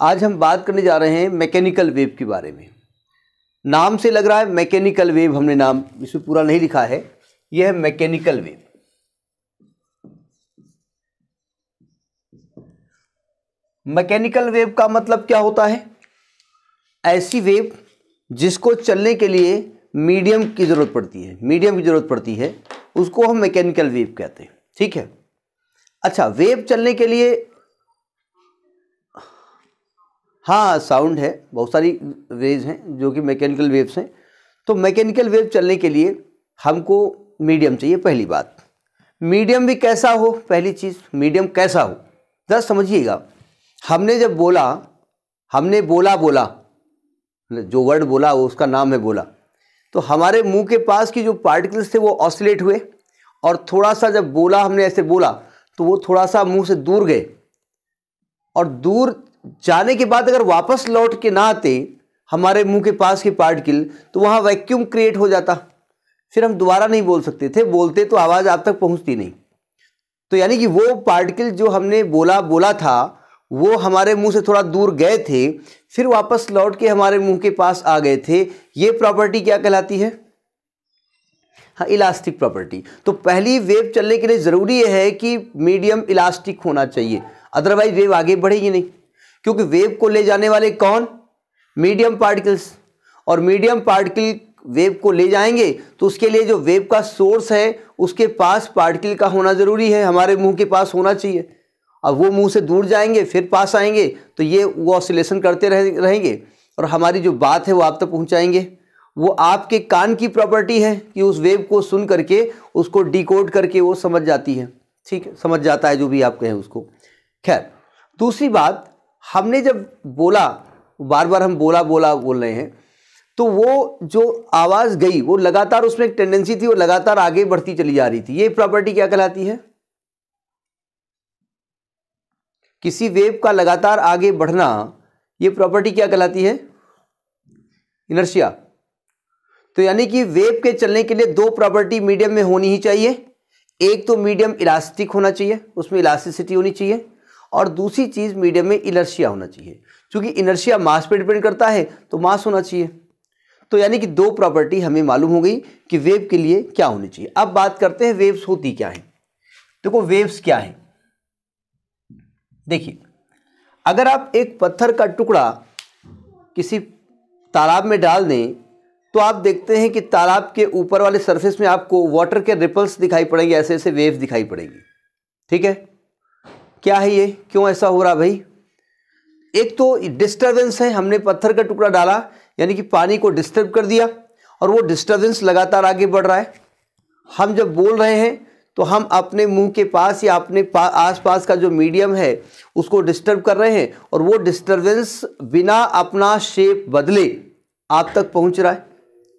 आज हम बात करने जा रहे हैं मैकेनिकल वेव के बारे में। नाम से लग रहा है मैकेनिकल वेव, हमने नाम इसमें पूरा नहीं लिखा है। यह है मैकेनिकल वेव। मैकेनिकल वेव का मतलब क्या होता है? ऐसी वेव जिसको चलने के लिए मीडियम की ज़रूरत पड़ती है, मीडियम की ज़रूरत पड़ती है, उसको हम मैकेनिकल वेव कहते हैं। ठीक है? अच्छा वेव चलने के लिए हाँ साउंड है, बहुत सारी वेव्स हैं जो कि मैकेनिकल वेव्स हैं। तो मैकेनिकल वेव चलने के लिए हमको मीडियम चाहिए पहली बात। मीडियम भी कैसा हो? पहली चीज़ मीडियम कैसा हो? ज़रा समझिएगा। हमने जब बोला, हमने बोला बोला जो वर्ड बोला, वो उसका नाम है बोला। तो हमारे मुँह के पास की जो पार्टिकल्स थे, वो ऑसिलेट हुए और थोड़ा सा जब बोला, हमने ऐसे बोला तो वो थोड़ा सा मुँह से दूर गए। और दूर जाने के बाद अगर वापस लौट के ना आते हमारे मुँह के पास के पार्टिकल तो वहाँ वैक्यूम क्रिएट हो जाता। फिर हम दोबारा नहीं बोल सकते थे, बोलते तो आवाज़ आप तक पहुँचती नहीं। तो यानी कि वो पार्टिकल जो हमने बोला बोला था, वो हमारे मुँह से थोड़ा दूर गए थे, फिर वापस लौट के हमारे मुँह के पास आ गए थे। ये प्रॉपर्टी क्या कहलाती है? हाँ इलास्टिक प्रॉपर्टी तो पहली वेव चलने के लिए ज़रूरी है कि मीडियम इलास्टिक होना चाहिए। अदरवाइज़ वेव आगे बढ़ेगी नहीं। क्योंकि वेव को ले जाने वाले कौन? Medium particles. और मीडियम पार्टिकल वेव को ले जाएँगे तो उसके लिए जो वेव का सोर्स है उसके पास पार्टिकल का होना ज़रूरी है। हमारे मुँह के पास होना चाहिए। अब वो मुँह से दूर जाएँगे फिर पास आएँगे तो ये वो ऑसिलेशन करते रह, रहेंगे। और हमारी जो बात है वो आप तक तो पहुंचाएँगे। वो आपके कान की प्रॉपर्टी है कि उस वेव को सुन करके उसको डिकोड करके वो समझ जाती है। ठीक है? समझ जाता है जो भी आप कहें उसको। खैर दूसरी बात हमने जब बोला, बार बार हम बोला बोला बोल रहे हैं तो वो जो आवाज़ गई, वो लगातार उसमें एक टेंडेंसी थी, वो लगातार आगे बढ़ती चली जा रही थी। ये प्रॉपर्टी क्या कहलाती है? किसी वेव का लगातार आगे बढ़ना, ये प्रॉपर्टी क्या कहलाती है? इनर्शिया तो यानी कि वेव के चलने के लिए दो प्रॉपर्टी मीडियम में होनी ही चाहिए। एक तो मीडियम इलास्टिक होना चाहिए, उसमें इलास्टिसिटी होनी चाहिए और दूसरी चीज़ मीडियम में इनर्शिया होना चाहिए। क्योंकि इनर्शिया मास पे डिपेंड करता है तो मास होना चाहिए। तो यानी कि दो प्रॉपर्टी हमें मालूम हो गई कि वेव के लिए क्या होनी चाहिए। अब बात करते हैं वेव्स होती क्या है। देखो, वेव्स क्या है। देखिए, अगर आप एक पत्थर का टुकड़ा किसी तालाब में डाल दें तो आप देखते हैं कि तालाब के ऊपर वाले सरफेस में आपको वाटर के रिपल्स दिखाई पड़ेंगे ऐसे ऐसे वेव्स दिखाई पड़ेगी। ठीक है? क्या है ये? क्यों ऐसा हो रहा भाई? एक तो डिस्टरबेंस है हमने पत्थर का टुकड़ा डाला यानी कि पानी को डिस्टर्ब कर दिया और वो डिस्टरबेंस लगातार आगे बढ़ रहा है। हम जब बोल रहे हैं तो हम अपने मुँह के पास या अपने पा, आसपास का जो मीडियम है उसको डिस्टर्ब कर रहे हैं और वो डिस्टरबेंस बिना अपना शेप बदले आप तक पहुँच रहा है।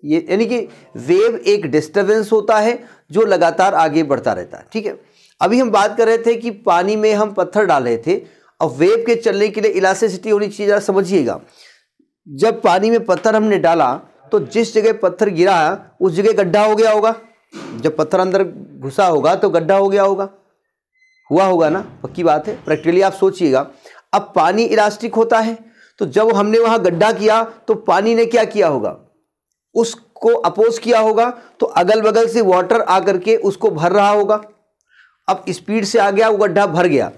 ये यानी कि वेव एक डिस्टरबेंस होता है जो लगातार आगे बढ़ता रहता है। ठीक है? अभी हम बात कर रहे थे कि पानी में हम पत्थर डाल रहे थे। और वेव के चलने के लिए इलास्टिसिटी होनी चाहिए, ज़रा समझिएगा। जब पानी में पत्थर हमने डाला तो जिस जगह पत्थर गिरा, उस जगह गड्ढा हो गया होगा। जब पत्थर अंदर घुसा होगा तो गड्ढा हो गया होगा। हुआ होगा ना? पक्की बात है। प्रैक्टिकली आप सोचिएगा। अब पानी इलास्टिक होता है तो जब हमने वहाँ गड्ढा किया तो पानी ने क्या किया होगा? उसको अपोज किया होगा तो अगल बगल से वाटर आकर के उसको भर रहा होगा। अब स्पीड से आ गया वो गड्ढा भर गया।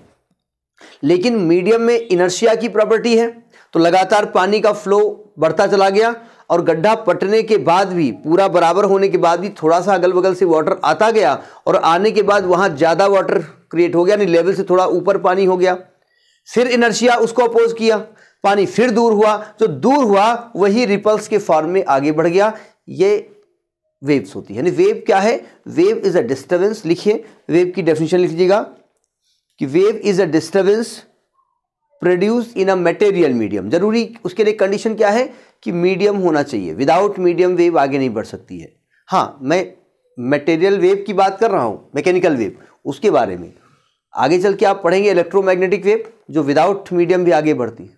लेकिन मीडियम में इनर्शिया की प्रॉपर्टी है तो लगातार पानी का फ्लो बढ़ता चला गया और गड्ढा पटने के बाद भी, पूरा बराबर होने के बाद भी थोड़ा सा अगल बगल से वाटर आता गया और आने के बाद वहाँ ज़्यादा वाटर क्रिएट हो गया नहीं लेवल से थोड़ा ऊपर पानी हो गया। फिर इनर्शिया उसको अपोज किया, पानी फिर दूर हुआ, जो दूर हुआ, वही रिपल्स के फॉर्म में आगे बढ़ गया। ये वेव्स होती है। यानी वेव क्या है? वेव इज़ अ डिस्टर्बेंस लिखिए। वेव की डेफिनेशन लिख लीजिएगा कि wave is a disturbance produce in a material medium ज़रूरी उसके लिए कंडीशन क्या है? कि मीडियम होना चाहिए। विदाउट मीडियम वेव आगे नहीं बढ़ सकती है। हाँ मैं मटेरियल वेव की बात कर रहा हूँ मैकेनिकल वेव उसके बारे में। आगे चल के आप पढ़ेंगे इलेक्ट्रोमैग्नेटिक वेव जो विदाउट मीडियम भी आगे बढ़ती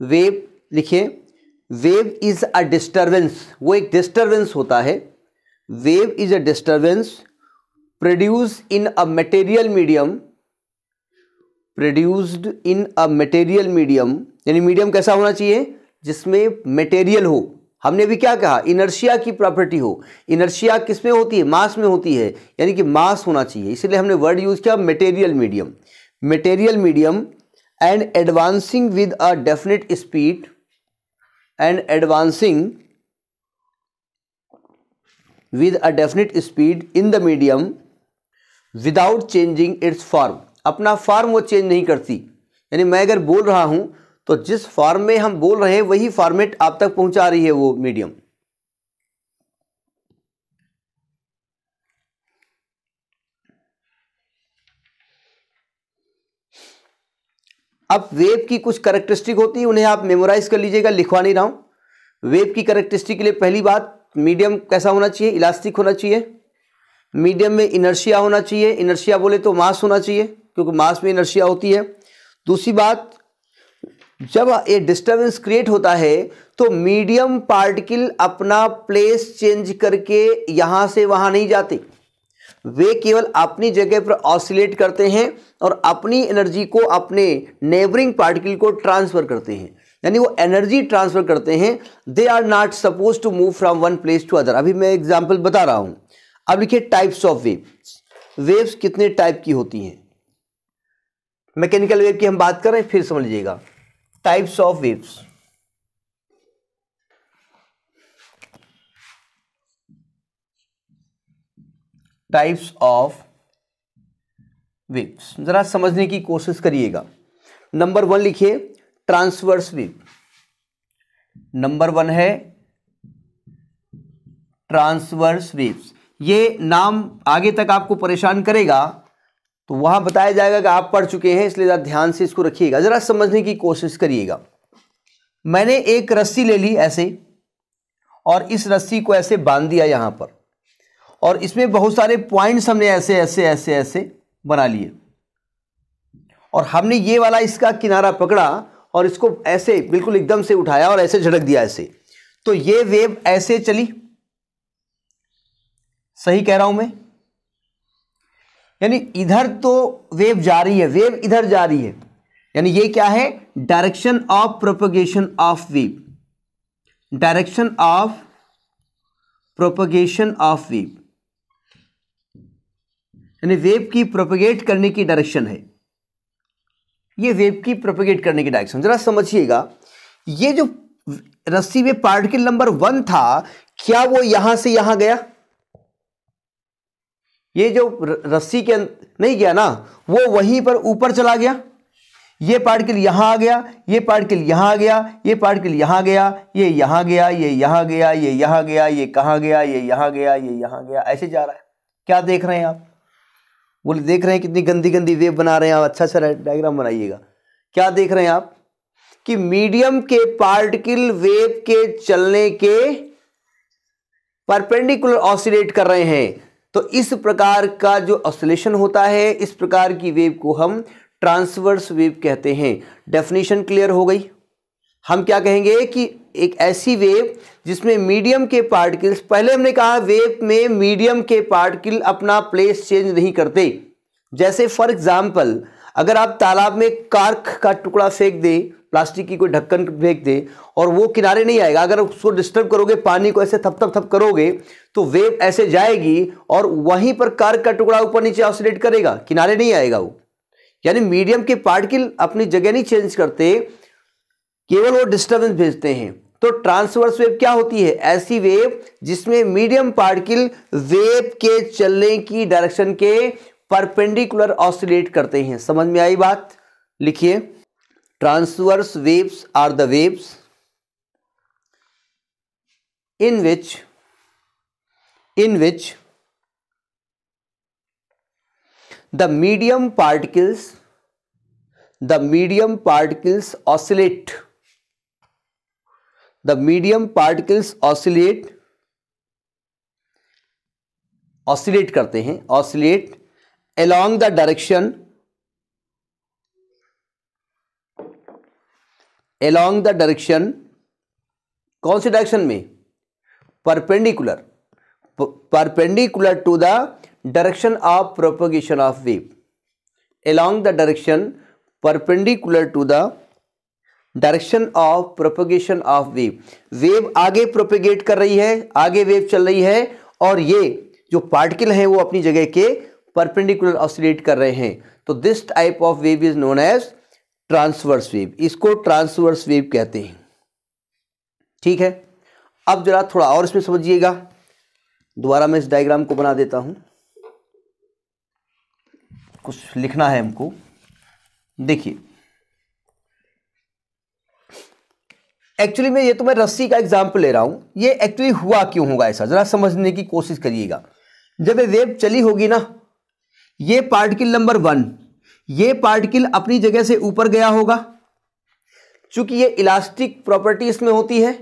वेव लिखिए। वेव इज़ अ डिस्टर्बेंस, वो एक डिस्टर्बेंस होता है। Wave is a disturbance, produce in a material medium produced in a material medium, यानी मीडियम कैसा होना चाहिए? जिसमें मटेरियल हो। हमने भी क्या कहा? इनर्शिया की प्रॉपर्टी हो। इनर्शिया किसमें होती है? मास में होती है। यानी कि मास होना चाहिए। इसलिए हमने वर्ड यूज़ किया material medium. Material medium and advancing with a definite speed and advancing with a definite speed in the medium without changing its form अपना फॉर्म वो चेंज नहीं करती। यानी मैं अगर बोल रहा हूँ तो जिस फॉर्म में हम बोल रहे हैं, वही फॉर्मेट आप तक पहुँचा रही है वो मीडियम अब वेब की कुछ करेक्टरिस्टिक होती है, उन्हें आप मेमोराइज कर लीजिएगा, लिखवा नहीं रहा हूँ। वेब की करेक्टरिस्टिक के लिए पहली बात मीडियम कैसा होना चाहिए? इलास्टिक होना चाहिए। मीडियम में इनर्शिया होना चाहिए। इनर्शिया बोले तो मास होना चाहिए, क्योंकि मास में इनर्शिया होती है। दूसरी बात, जब ये डिस्टर्बेंस क्रिएट होता है तो मीडियम पार्टिकल अपना प्लेस चेंज करके यहाँ से वहाँ नहीं जाते। वे केवल अपनी जगह पर ऑसिलेट करते हैं और अपनी एनर्जी को अपने नेबरिंग पार्टिकल को ट्रांसफ़र करते हैं। यानी वो एनर्जी ट्रांसफ़र करते हैं। They are not suppose to move from one place to other अभी मैं एग्ज़ाम्पल बता रहा हूँ। अब लिखिए टाइप्स ऑफ़ वेव्स वेव्स कितने टाइप की होती हैं? मैकेनिकल वेव की हम बात कर रहे हैं, फिर समझ लीजिएगा types of waves types of waves जरा समझने की कोशिश करिएगा। नंबर वन लिखिए ट्रांसवर्स वेव नंबर वन है ट्रांसवर्स वेव्स ये नाम आगे तक आपको परेशान करेगा तो वहाँ बताया जाएगा कि आप पढ़ चुके हैं, इसलिए ध्यान से इसको रखिएगा। जरा समझने की कोशिश करिएगा। मैंने एक रस्सी ले ली ऐसे, और इस रस्सी को ऐसे बाँध दिया यहाँ पर। और इसमें बहुत सारे पॉइंट्स हमने ऐसे ऐसे ऐसे ऐसे बना लिए। और हमने ये वाला इसका किनारा पकड़ा और इसको ऐसे बिल्कुल एकदम से उठाया और ऐसे झड़क दिया ऐसे। तो ये वेव ऐसे चली। सही कह रहा हूँ मैं? यानी इधर तो वेव जा रही है वेव इधर जा रही है। यानी ये क्या है? Direction of propagation of wave direction of propagation of wave यानी वेव की प्रोपगेट करने की डायरेक्शन है। ये वेव की प्रोपगेट करने की डायरेक्शन जरा समझिएगा, ये जो रस्सी में पार्टिकल नंबर वन था, क्या वो यहाँ से यहाँ गया? ये जो रस्सी के नहीं गया ना, वो वहीं पर ऊपर चला गया। ये पार्टिकल यहाँ आ गया, ये पार्टिकल यहाँ आ गया, ये पार्टिकल यहाँ गया, ये यहाँ गया, ये यहाँ गया, ये यहाँ गया, ये कहाँ गया, ये यहाँ गया, ये यहाँ गया, ऐसे जा रहा है। क्या देख रहे हैं आप? बोले, देख रहे हैं कितनी गंदी गंदी वेव बना रहे हैं आप अच्छा अच्छा डायग्राम बनाइएगा। क्या देख रहे हैं आप? कि मीडियम के पार्टिकल वेव के चलने के परपेंडिकुलर ऑसिलेट कर रहे हैं। तो इस प्रकार का जो ऑसिलेशन होता है, इस प्रकार की वेव को हम ट्रांसवर्स वेव कहते हैं। डेफिनेशन क्लियर हो गई? हम क्या कहेंगे कि एक ऐसी वेव जिसमें मीडियम के पार्टिकल्स, पहले हमने कहा वेव में मीडियम के पार्टिकल अपना प्लेस चेंज नहीं करते। जैसे फॉर एग्ज़ाम्पल अगर आप तालाब में कार्क का टुकड़ा फेंक दें, प्लास्टिक की कोई ढक्कन फेंक दे, और वो किनारे नहीं आएगा, अगर उसको डिस्टर्ब करोगे, पानी को ऐसे थप थप थप करोगे तो वेव ऐसे जाएगी और वहीं पर कार्क का टुकड़ा ऊपर नीचे ऑसिलेट करेगा, किनारे नहीं आएगा वो। यानी मीडियम के पार्टिकल अपनी जगह नहीं चेंज करते, केवल वो डिस्टर्बेंस भेजते हैं। तो ट्रांसवर्स वेब क्या होती है? ऐसी वेब जिसमें मीडियम पार्टिकल वेब के चलने की डायरेक्शन के परपेंडिकुलर ऑसिलेट करते हैं। समझ में आई बात? लिखिए। Transverse waves are the waves in which in which the medium particles, the medium particles oscillate the medium particles oscillate oscillate करते हैं oscillate along the direction along the direction कौन सी डायरेक्शन में? Perpendicular perpendicular to the direction of propagation of wave along the direction perpendicular to the direction of propagation of wave. Wave आगे propagate कर रही है, आगे वेव चल रही है, और ये जो पार्टिकल है वो अपनी जगह के परपेंडिकुलर ऑसिलेट कर रहे हैं। तो this type of wave is known as transverse wave इसको ट्रांसवर्स वेव कहते हैं। ठीक है? अब जरा थोड़ा और इसमें समझिएगा। दोबारा मैं इस डायग्राम को बना देता हूँ। कुछ लिखना है हमको। देखिए एक्चुअली में ये तो मैं रस्सी का एग्ज़ाम्पल ले रहा हूँ। ये एक्चुअली हुआ क्यों होगा ऐसा? जरा समझने की कोशिश करिएगा। जब ये वेब चली होगी ना, ये पार्टिकल नंबर वन ये पार्टिकल अपनी जगह से ऊपर गया होगा। चूँकि ये इलास्टिक प्रॉपर्टी इसमें होती है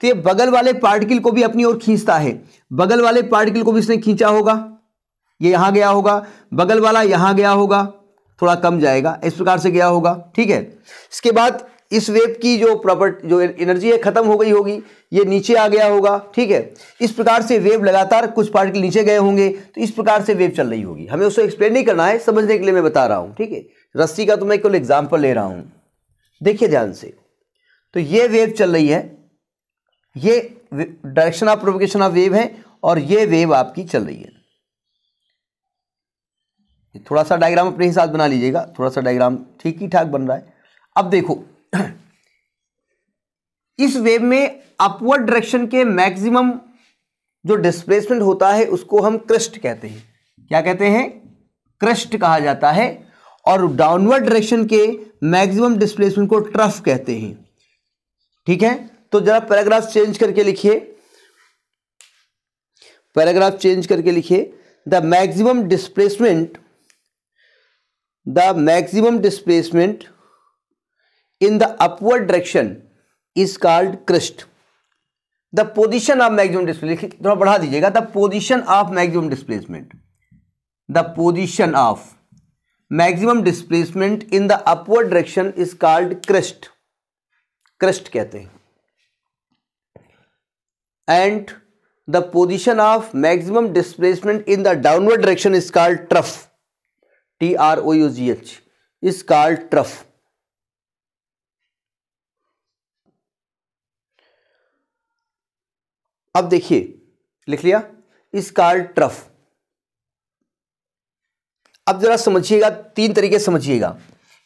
तो ये बगल वाले पार्टिकल को भी अपनी ओर खींचता है। बगल वाले पार्टिकल को भी इसने खींचा होगा। ये यहाँ गया होगा, बगल वाला यहाँ गया होगा। थोड़ा कम जाएगा, इस प्रकार से गया होगा। ठीक है? इसके बाद इस वेब की जो प्रॉपर्टी जो एनर्जी है, खत्म हो गई होगी। ये नीचे आ गया होगा, ठीक है? इस प्रकार से वेव लगातार कुछ पार्टिकल नीचे गए होंगे तो इस प्रकार से वेव चल रही होगी। हमें उसको एक्सप्लेन नहीं करना है, समझने के लिए मैं बता रहा हूँ, ठीक है? रस्सी का तो मैं केवल एग्ज़ाम्पल ले रहा हूँ। देखिए ध्यान से। तो ये वेव चल रही है। ये direction of propagation of wave है और ये वेव आपकी चल रही है। थोड़ा सा डायग्राम अपने हिसाब बना लीजिएगा। थोड़ा सा डायग्राम ठीक ही ठाक बन रहा है। अब देखो इस वेव में अपवर्ड डायरेक्शन के मैक्सिमम जो डिस्प्लेसमेंट होता है, उसको हम क्रस्ट कहते हैं। क्या कहते हैं? क्रस्ट कहा जाता है और डाउनवर्ड डायरेक्शन के मैक्सिमम डिस्प्लेसमेंट को ट्रफ कहते हैं। ठीक है? तो जरा पैराग्राफ चेंज करके लिखिए। पैराग्राफ चेंज करके लिखिए। The maximum displacement the maximum displacement in the upward direction is called crest the position of maximum displacement थोड़ा बढ़ा दीजिएगा the position of maximum displacement the position of maximum displacement in the upward direction is called crest crest कहते हैं and the position of maximum displacement in the downward direction is called trough T R O U G H is called trough अब देखिए, लिख लिया, इस called trough. अब जरा समझिएगा, तीन तरीके समझिएगा।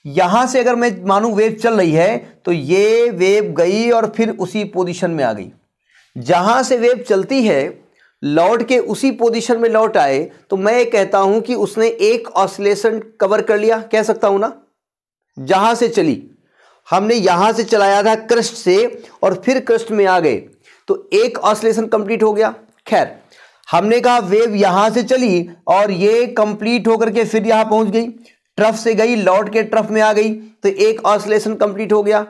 यहाँ से अगर मैं मानू वेव चल रही है तो ये वेव गई और फिर उसी पोजीशन में आ गई। जहाँ से वेव चलती है, लौट के उसी पोजीशन में लौट आए तो मैं कहता हूँ कि उसने एक ऑसिलेशन कवर कर लिया, कह सकता हूँ ना? जहाँ से चली। हमने यहाँ से चलाया था क्रस्ट से और फिर क्रस्ट में आ गए। तो एक ऑसलेशन कंप्लीट हो गया। खैर, हमने कहा वेव यहाँ से चली और ये कंप्लीट होकर के फिर यहाँ पहुँच गई। ट्रफ से गई लौट के ट्रफ में आ गई तो एक ऑसलेशन कंप्लीट हो गया।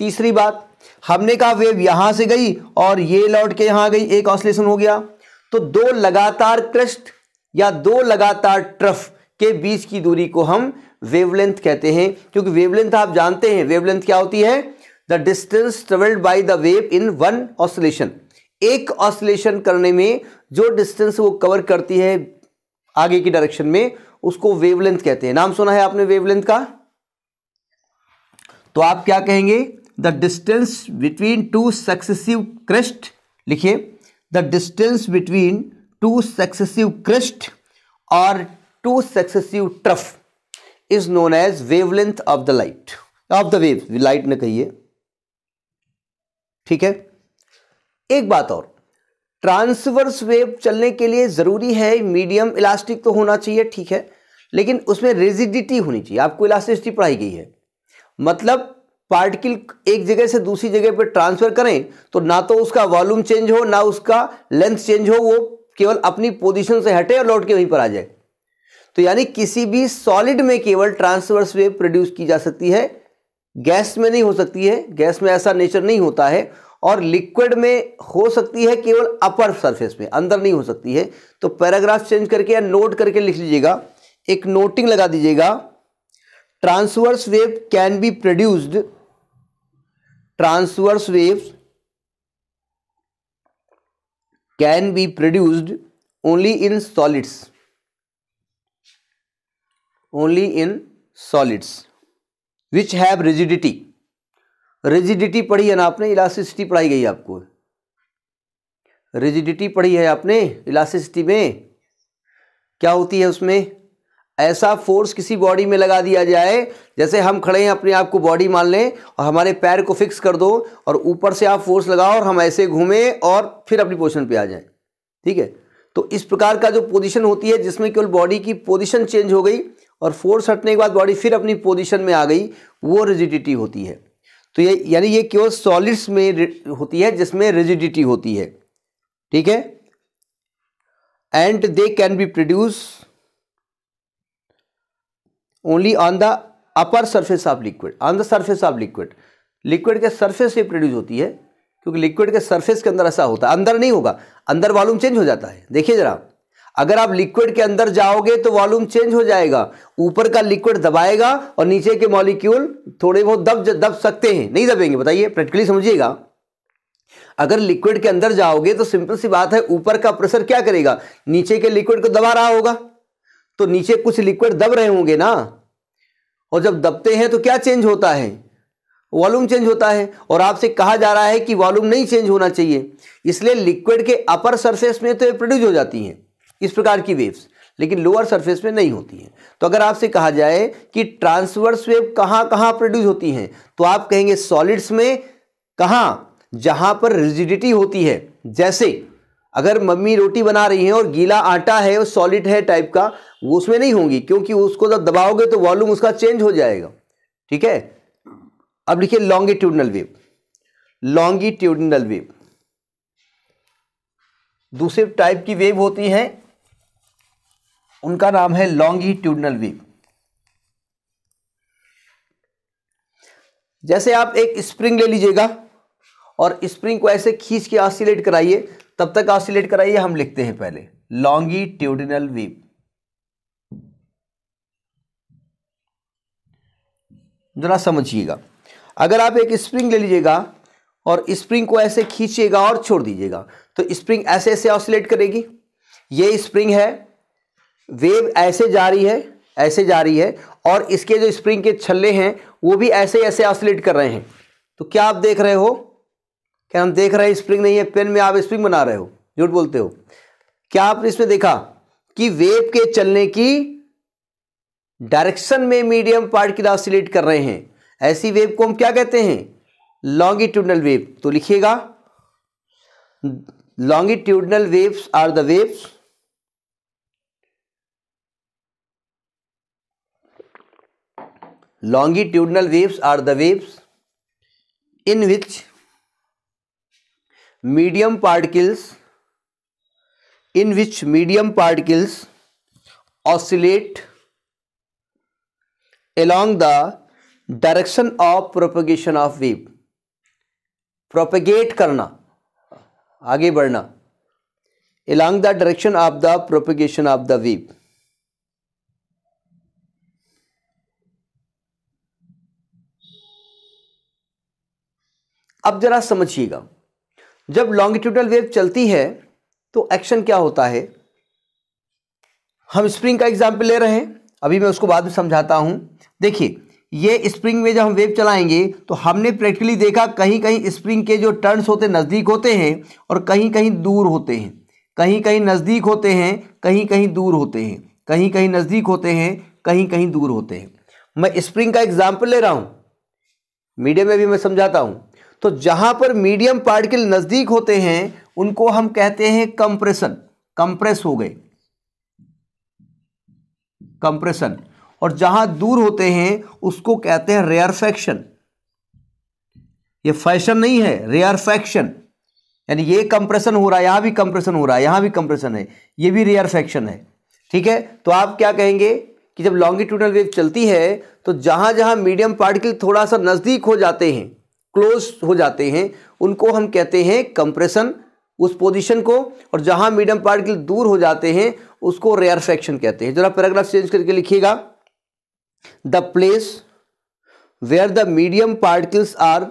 तीसरी बात, हमने कहा वेव यहाँ से गई और ये लौट के यहाँ गई, एक ऑसिलेशन हो गया। तो दो लगातार क्रस्ट या दो लगातार ट्रफ के बीच की दूरी को हम वेवलेंथ कहते हैं, क्योंकि वेवलेंथ आप जानते हैं वेवलेंथ क्या होती है? The distance travelled by the wave in one oscillation एक ऑसिलेशन करने में जो डिस्टेंस वो कवर करती है आगे की डायरेक्शन में, उसको वेवलेंथ कहते हैं। नाम सुना है आपने वेवलेंथ का? तो आप क्या कहेंगे? The distance between two successive crest लिखिए। The distance between two successive crest और two successive trough is known as wavelength of the light of the wave light ने कहिए ठीक है? एक बात और ट्रांसवर्स वेव चलने के लिए ज़रूरी है मीडियम इलास्टिक तो होना चाहिए, ठीक है? लेकिन उसमें रेजिडिटी होनी चाहिए। आपको इलास्टिसिटी पढ़ाई गई है। मतलब पार्टिकल एक जगह से दूसरी जगह पर ट्रांसफ़र करें तो ना तो उसका वॉल्यूम चेंज हो, ना उसका लेंथ चेंज हो, वो केवल अपनी पोजीशन से हटे और लौट के वहीं पर आ जाए। तो यानी किसी भी सॉलिड में केवल ट्रांसवर्स वेव प्रोड्यूस की जा सकती है। गैस में नहीं हो सकती है, गैस में ऐसा नेचर नहीं होता है और लिक्विड में हो सकती है केवल अपर सरफेस में, अंदर नहीं हो सकती है। तो पैराग्राफ चेंज करके या नोट करके लिख लीजिएगा, एक नोटिंग लगा दीजिएगा, transverse wave can be produced, transverse wave can be produced only in solids, only in solids. Which have rigidity rigidity पढ़ी है ना आपने? इलास्टिसिटी पढ़ाई गई आपको। रिजिडिटी पढ़ी है आपने इलास्टिसिटी में? क्या होती है उसमें? ऐसा फोर्स किसी बॉडी में लगा दिया जाए, जैसे हम खड़े हैं, अपने आप को बॉडी मान लें, और हमारे पैर को फिक्स कर दो, और ऊपर से आप फोर्स लगाओ, और हम ऐसे घूमें, और फिर अपनी पोजिशन पे आ जाएँ। ठीक है? तो इस प्रकार का जो पोजीशन होती है, जिसमें केवल बॉडी की पोजीशन चेंज हो गई और फोर्स हटने के बाद बॉडी फिर अपनी पोजीशन में आ गई, वो रिजिडिटी होती है। तो ये, यानी ये केवल सॉलिड्स में होती है, जिसमें रिजिडिटी होती है। ठीक है? And they can be produce only on the upper surface of liquid on the surface of liquid liquid के सरफेस से प्रोड्यूस होती है, क्योंकि लिक्विड के सरफेस के अंदर ऐसा होता है। अंदर नहीं होगा, अंदर वॉल्यूम चेंज हो जाता है। देखिए जरा। अगर आप लिक्विड के अंदर जाओगे तो वॉल्यूम चेंज हो जाएगा। ऊपर का लिक्विड दबाएगा और नीचे के मॉलिक्यूल थोड़े बहुत दब दब सकते हैं। नहीं दबेंगे, बताइए प्रैक्टिकली समझिएगा। अगर लिक्विड के अंदर जाओगे तो सिंपल सी बात है, ऊपर का प्रेशर क्या करेगा? नीचे के लिक्विड को दबा रहा होगा। तो नीचे कुछ लिक्विड दब रहे होंगे ना? और जब दबते हैं तो क्या चेंज होता है? वॉल्यूम चेंज होता है। और आपसे कहा जा रहा है कि वॉल्यूम नहीं चेंज होना चाहिए। इसलिए लिक्विड के अपर सरफेस में तो ये प्रोड्यूस हो जाती हैं। इस प्रकार की वेव्स लेकिन लोअर सरफेस में नहीं होती हैं। तो अगर आपसे कहा जाए कि ट्रांसवर्स वेव कहाँ कहाँ प्रोड्यूस होती हैं तो आप कहेंगे सॉलिड्स में कहाँ, जहाँ पर रिजिडिटी होती है। जैसे, अगर मम्मी रोटी बना रही है और गीला आटा है और सॉलिड है टाइप का, वो उसमें नहीं होंगी, क्योंकि उसको जब दबाओगे तो वॉल्यूम उसका चेंज हो जाएगा। ठीक है? अब लिखिए लॉन्गिट्यूडनल वेव लॉन्गिट्यूडनल वेव दूसरे टाइप की वेव होती है उनका नाम है लॉन्गिट्यूडनल वेव जैसे आप एक स्प्रिंग ले लीजिएगा और स्प्रिंग को ऐसे खींच के ऑसिलेट कराइए, तब तक ऑसिलेट कराइए, हम लिखते हैं पहले लॉन्गिट्यूडिनल वेव जरा समझिएगा। अगर आप एक स्प्रिंग ले लीजिएगा और स्प्रिंग को ऐसे खींचिएगा और छोड़ दीजिएगा तो स्प्रिंग ऐसे ऐसे ऑसिलेट करेगी। ये स्प्रिंग है वेव ऐसे जा रही है, ऐसे जा रही है, और इसके जो स्प्रिंग के छल्ले हैं, वो भी ऐसे ऐसे ऑसिलेट कर रहे हैं। तो क्या आप देख रहे हो? क्या हम देख रहे हैं स्प्रिंग नहीं है? पेन में आप स्प्रिंग बना रहे हो, झूठ बोलते हो। क्या आपने इसमें देखा कि वेव के चलने की डायरेक्शन में मीडियम पार्ट की ऑसिलेट कर रहे हैं? ऐसी वेव को हम क्या कहते हैं? लॉन्गिट्यूडनल वेव तो लिखिएगा। Longitudinal waves are the waves longitudinal waves are the waves in which medium particles in which medium particles oscillate along the direction of propagation of wave propagate करना आगे बढ़ना along the direction of the propagation of the wave अब जरा समझिएगा। जब longitudinal wave चलती है तो एक्शन क्या होता है? हम स्प्रिंग का एग्ज़ाम्पल ले रहे हैं। अभी मैं उसको बाद में समझाता हूँ। देखिए, ये स्प्रिंग में जब हम वेव चलाएँगे तो हमने प्रैक्टिकली देखा कहीं कहीं स्प्रिंग के जो टर्न्स होते नज़दीक होते हैं और कहीं कहीं दूर होते हैं। कहीं कहीं नज़दीक होते हैं कहीं कहीं दूर होते हैं। कहीं कहीं नज़दीक होते हैं कहीं कहीं दूर होते हैं। मैं स्प्रिंग का एग्ज़ाम्पल ले रहा हूँ। मीडियम में भी मैं समझाता हूँ। तो जहाँ पर मीडियम पार्टिकल नज़दीक होते हैं, उनको हम कहते हैं कंप्रेशन। कंप्रेस हो गए। कंप्रेशन। और जहाँ दूर होते हैं, उसको कहते हैं रेयरफेक्शन ये फ़ैशन नहीं है रेयरफेक्शन यानी ये कंप्रेशन हो रहा है, यहाँ भी कंप्रेशन हो रहा है, यहाँ भी कंप्रेशन है। ये भी रेयरफेक्शन है। ठीक है? तो आप क्या कहेंगे कि जब लॉन्गिट्यूडल वेव चलती है तो जहाँ जहाँ मीडियम पार्टिकल थोड़ा सा नज़दीक हो जाते हैं क्लोज हो जाते हैं, उनको हम कहते हैं कंप्रेशन उस पोजीशन को, और जहाँ मीडियम पार्टिकल दूर हो जाते हैं, उसको रेयर रेयरफेक्शन कहते हैं। जरा पैराग्राफ चेंज करके लिखिएगा। The place where the medium particles are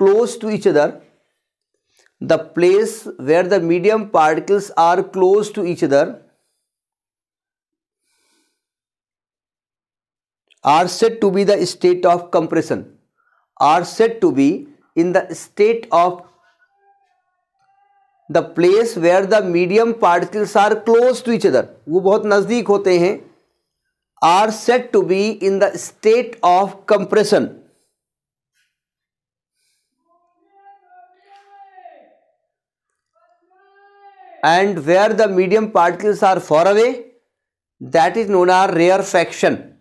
close to each other the place where the medium particles are close to each other are set to be the state of compression are set to be in the state of the place where the medium particles are close to each other वो बहुत नज़दीक होते हैं are said to be in the state of compression and where the medium particles are far away that is known as rarefaction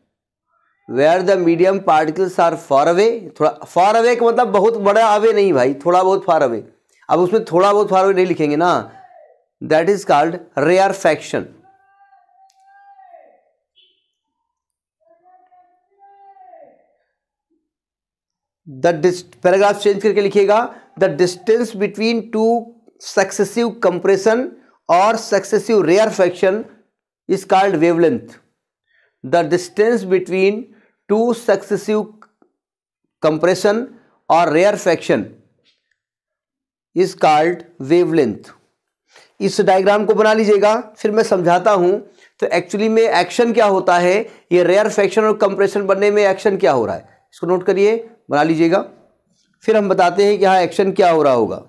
where the medium particles are far away थोड़ा far away का मतलब बहुत बड़ा away नहीं भाई, थोड़ा बहुत far away अब उसमें थोड़ा बहुत फार अवे नहीं लिखेंगे ना. That is called rarefaction the paragraph change करके लिखिएगा. The distance between two successive compression और successive rarefaction is called wavelength the distance between two successive compression और rarefaction is called wavelength. इस diagram को बना लीजिएगा, फिर मैं समझाता हूँ तो एक्चुअली में एक्शन क्या होता है, ये रेयर फैक्शन और कंप्रेशन बनने में एक्शन क्या हो रहा है। इसको नोट करिए, बना लीजिएगा। फिर हम बताते हैं कि हाँ एक्शन क्या हो रहा होगा।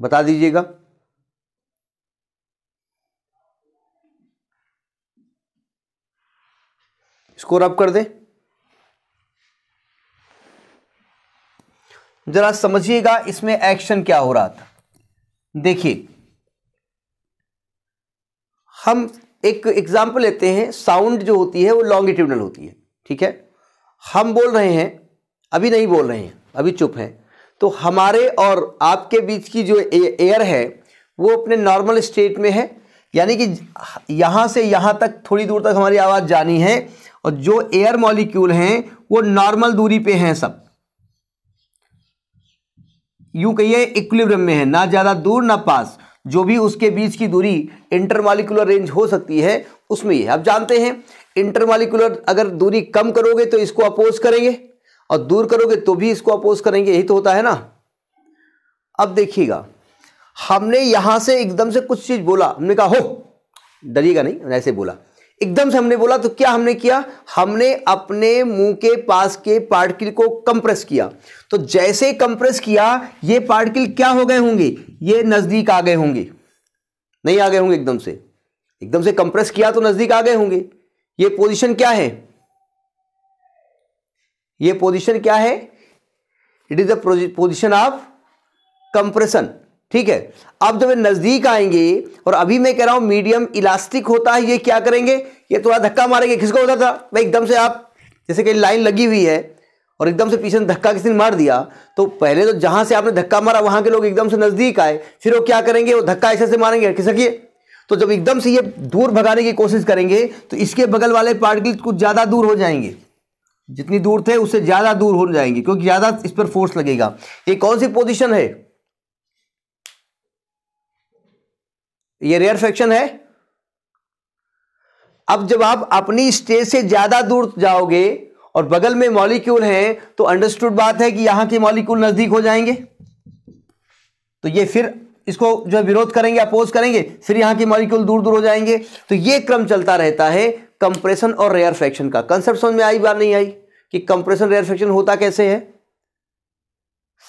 बता दीजिएगा। स्कोर अप कर दें। जरा समझिएगा इसमें एक्शन क्या हो रहा था। देखिए, हम एक एग्ज़ाम्पल लेते हैं, साउंड जो होती है वो लॉन्गिट्यूडनल होती है, ठीक है? हम बोल रहे हैं, अभी नहीं बोल रहे हैं, अभी चुप हैं। तो हमारे और आपके बीच की जो एयर है, वो अपने नॉर्मल स्टेट में है। यानी कि यहाँ से यहाँ तक थोड़ी दूर तक हमारी आवाज़ जानी है और जो एयर मॉलिक्यूल हैं, वो नॉर्मल दूरी पे हैं सब। यूँ कहिए इक्विलिब्रियम में है, ना ज़्यादा दूर, ना पास। जो भी उसके बीच की दूरी इंटरमालिकुलर रेंज हो सकती है, उसमें ही आप जानते हैं इंटरमालिकुलर अगर दूरी कम करोगे तो इसको अपोज करेंगे। और दूर करोगे तो भी इसको अपोज करेंगे, यही तो होता है ना? अब देखिएगा, हमने यहाँ से एकदम से कुछ चीज़ बोला, हमने कहा, हो, डरिएगा नहीं ऐसे बोला। एकदम से हमने बोला तो क्या हमने किया? हमने अपने मुँह के पास के पार्टिकल को कंप्रेस किया। तो जैसे कंप्रेस किया, ये पार्टिकल क्या हो गए होंगे? ये नज़दीक आ गए होंगे। नहीं आ गए होंगे एकदम से। एकदम से कंप्रेस किया तो नज़दीक आ गए होंगे। ये पोजीशन क्या है? ये पोजीशन क्या है? It is the position of compression ठीक है? अब जब नज़दीक आएँगे और अभी मैं कह रहा हूँ मीडियम इलास्टिक होता है, ये क्या करेंगे? ये थोड़ा धक्का मारेंगे। किसको होता था? भाई एकदम से आप, जैसे कि लाइन लगी हुई है और एकदम से पीछे धक्का किसी ने मार दिया तो पहले तो जहाँ से आपने धक्का मारा, वहाँ के लोग एकदम से नज़दीक आए, फिर वो क्या करेंगे? वो धक्का ऐसे से मारेंगे। खिसकिए तो जब एकदम से ये दूर भगाने की कोशिश करेंगे तो इसके बगल वाले पार्टिकल कुछ ज़्यादा दूर हो जाएँगे। जितनी दूर थे, उससे ज़्यादा दूर हो जाएँगे, क्योंकि ज़्यादा इस पर फोर्स लगेगा। ये कौन सी पोजिशन है? ये रेयर फ्रैक्शन है। अब जब आप अपनी स्टेज से ज़्यादा दूर जाओगे और बगल में मॉलिक्यूल हैं तो अंडरस्टूड बात है कि यहाँ के मॉलिक्यूल नज़दीक हो जाएँगे। तो ये फिर इसको जो विरोध करेंगे अपोज करेंगे, फिर यहाँ के मॉलिक्यूल दूर दूर हो जाएँगे। तो ये क्रम चलता रहता है कंप्रेशन और रेयर फ्रैक्शन का। कंसेप्ट समझ में आई बात नहीं आई? कि कंप्रेशन रेयर फ्रैक्शन होता कैसे है?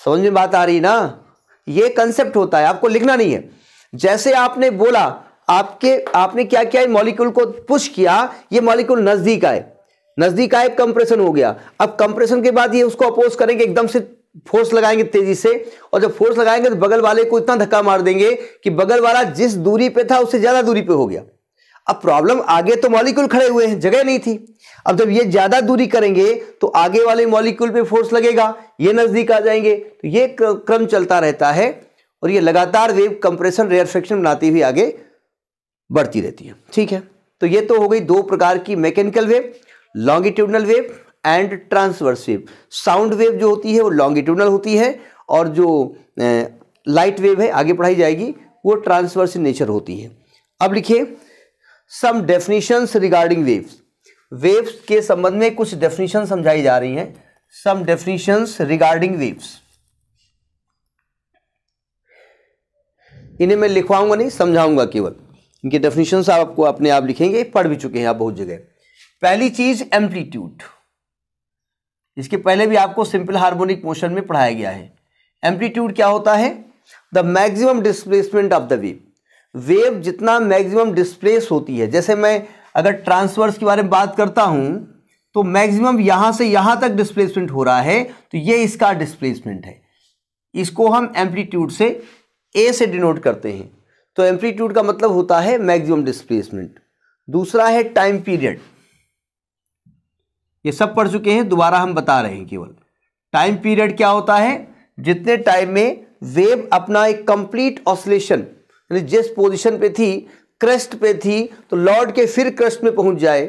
समझ में बात आ रही ना? ये कंसेप्ट होता है, आपको लिखना नहीं है। जैसे आपने बोला, आपके, आपने क्या किया मॉलिक्यूल को पुश किया, ये मॉलिक्यूल नज़दीक आए। नज़दीक आए कंप्रेशन हो गया। अब कंप्रेशन के बाद ये उसको अपोज करेंगे, एकदम से फोर्स लगाएँगे तेज़ी से, और जब फोर्स लगाएँगे तो बगल वाले को इतना धक्का मार देंगे कि बगल वाला जिस दूरी पे था, उससे ज़्यादा दूरी पे हो गया। अब प्रॉब्लम आगे तो मॉलिक्यूल खड़े हुए हैं, जगह नहीं थी। अब जब ये ज़्यादा दूरी करेंगे तो आगे वाले मॉलिक्यूल पे फोर्स लगेगा, ये नज़दीक आ जाएँगे। तो ये क्रम चलता रहता है, और ये लगातार वेव कंप्रेशन रेयर फ्रिक्शन बनाती हुई आगे बढ़ती रहती है। ठीक है? तो ये तो हो गई दो प्रकार की mechanical wave longitudinal wave and transverse wave sound wave जो होती है, वो लॉन्गिट्यूडनल होती है, और जो लाइट वेव है, आगे पढ़ाई जाएगी, वो ट्रांसवर्स नेचर होती है। अब लिखिए some definitions regarding waves waves के संबंध में कुछ डेफिनेशन समझाई जा रही हैं। सम डेफिनेशंस रिगार्डिंग वेव्स इन्हें मैं लिखवाऊँगा नहीं, समझाऊँगा केवल। इनके डेफिनेशन आपको अपने आप लिखेंगे, पढ़ भी चुके हैं आप बहुत जगह। पहली चीज़ एम्पलीट्यूड इसके पहले भी आपको सिंपल हार्मोनिक मोशन में पढ़ाया गया है। एम्पलीट्यूड क्या होता है? The maximum displacement of the wave wave जितना मैक्सिमम डिस्प्लेस होती है, जैसे मैं अगर ट्रांसवर्स के बारे में बात करता हूँ तो मैक्सिमम यहाँ से यहाँ तक डिस्प्लेसमेंट हो रहा है तो ये इसका डिस्प्लेसमेंट है। इसको हम एम्पलीट्यूड से ए से डिनोट करते हैं। तो एम्पलीट्यूड का मतलब होता है मैक्सिमम डिस्प्लेसमेंट। दूसरा है टाइम पीरियड। ये सब पढ़ चुके हैं, दोबारा हम बता रहे हैं केवल। टाइम पीरियड क्या होता है? जितने टाइम में वेव अपना एक कंप्लीट ऑसलेशन यानी जिस पोजीशन पे थी क्रस्ट पे थी तो लौट के फिर क्रस्ट में पहुँच जाए।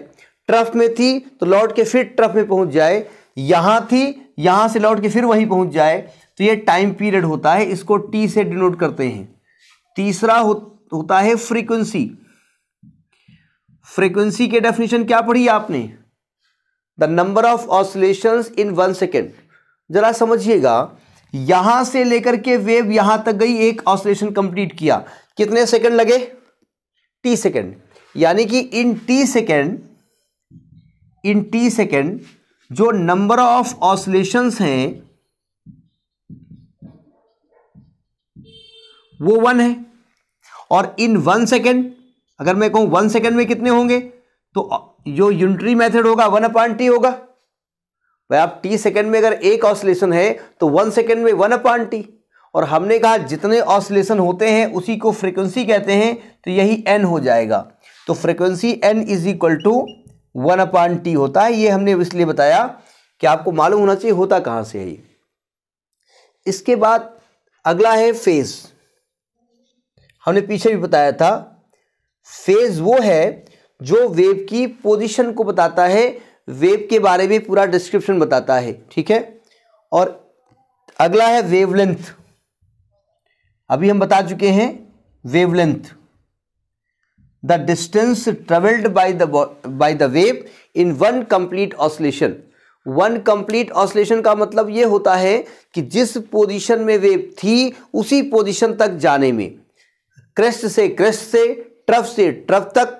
ट्रफ में थी तो लौट के फिर ट्रफ में पहुँच जाए। यहाँ थी यहाँ से लौट के फिर वहीं पहुँच जाए। तो ये टाइम पीरियड होता है इसको टी से डिनोट करते हैं। तीसरा हो, होता है फ्रीक्वेंसी। फ्रीक्वेंसी के डेफिनेशन क्या पढ़ी आपने? The number of oscillation in one second. जरा समझिएगा यहाँ से लेकर के वेव यहाँ तक गई, एक ऑसोलेशन कंप्लीट किया। कितने सेकंड लगे? T second. यानी कि in T second, in T second जो नंबर ऑफ़ ऑसोलेशंस हैं, वो वन है। और इन वन सेकेंड, अगर मैं कहूँ वन सेकेंड में कितने होंगे तो जो यूनिटरी मेथड होगा वन अपॉइंट टी होगा। भाई, आप टी सेकेंड में अगर एक ऑसलेशन है तो वन सेकेंड में वन अपान टी और हमने कहा, जितने ऑसलेशन होते हैं, उसी को फ्रीक्वेंसी कहते हैं तो यही एन हो जाएगा। तो frequency n is equal to one upon T होता है। ये हमने इसलिए बताया कि आपको मालूम होना चाहिए, होता कहाँ से है इसके बाद अगला है फ़ेज़ हमने पीछे भी बताया था फ़ेज़ वो है जो वेव की पोजीशन को बताता है वेव के बारे में पूरा डिस्क्रिप्शन बताता है, ठीक है? और अगला है वेवलेंथ अभी हम बता चुके हैं wavelength the distance travelled by the by the wave in one complete oscillation one complete oscillation का मतलब यह होता है कि जिस पोजीशन में वेव थी, उसी पोजीशन तक जाने में। क्रेस्ट से क्रेस्ट से ट्रफ से ट्रफ तक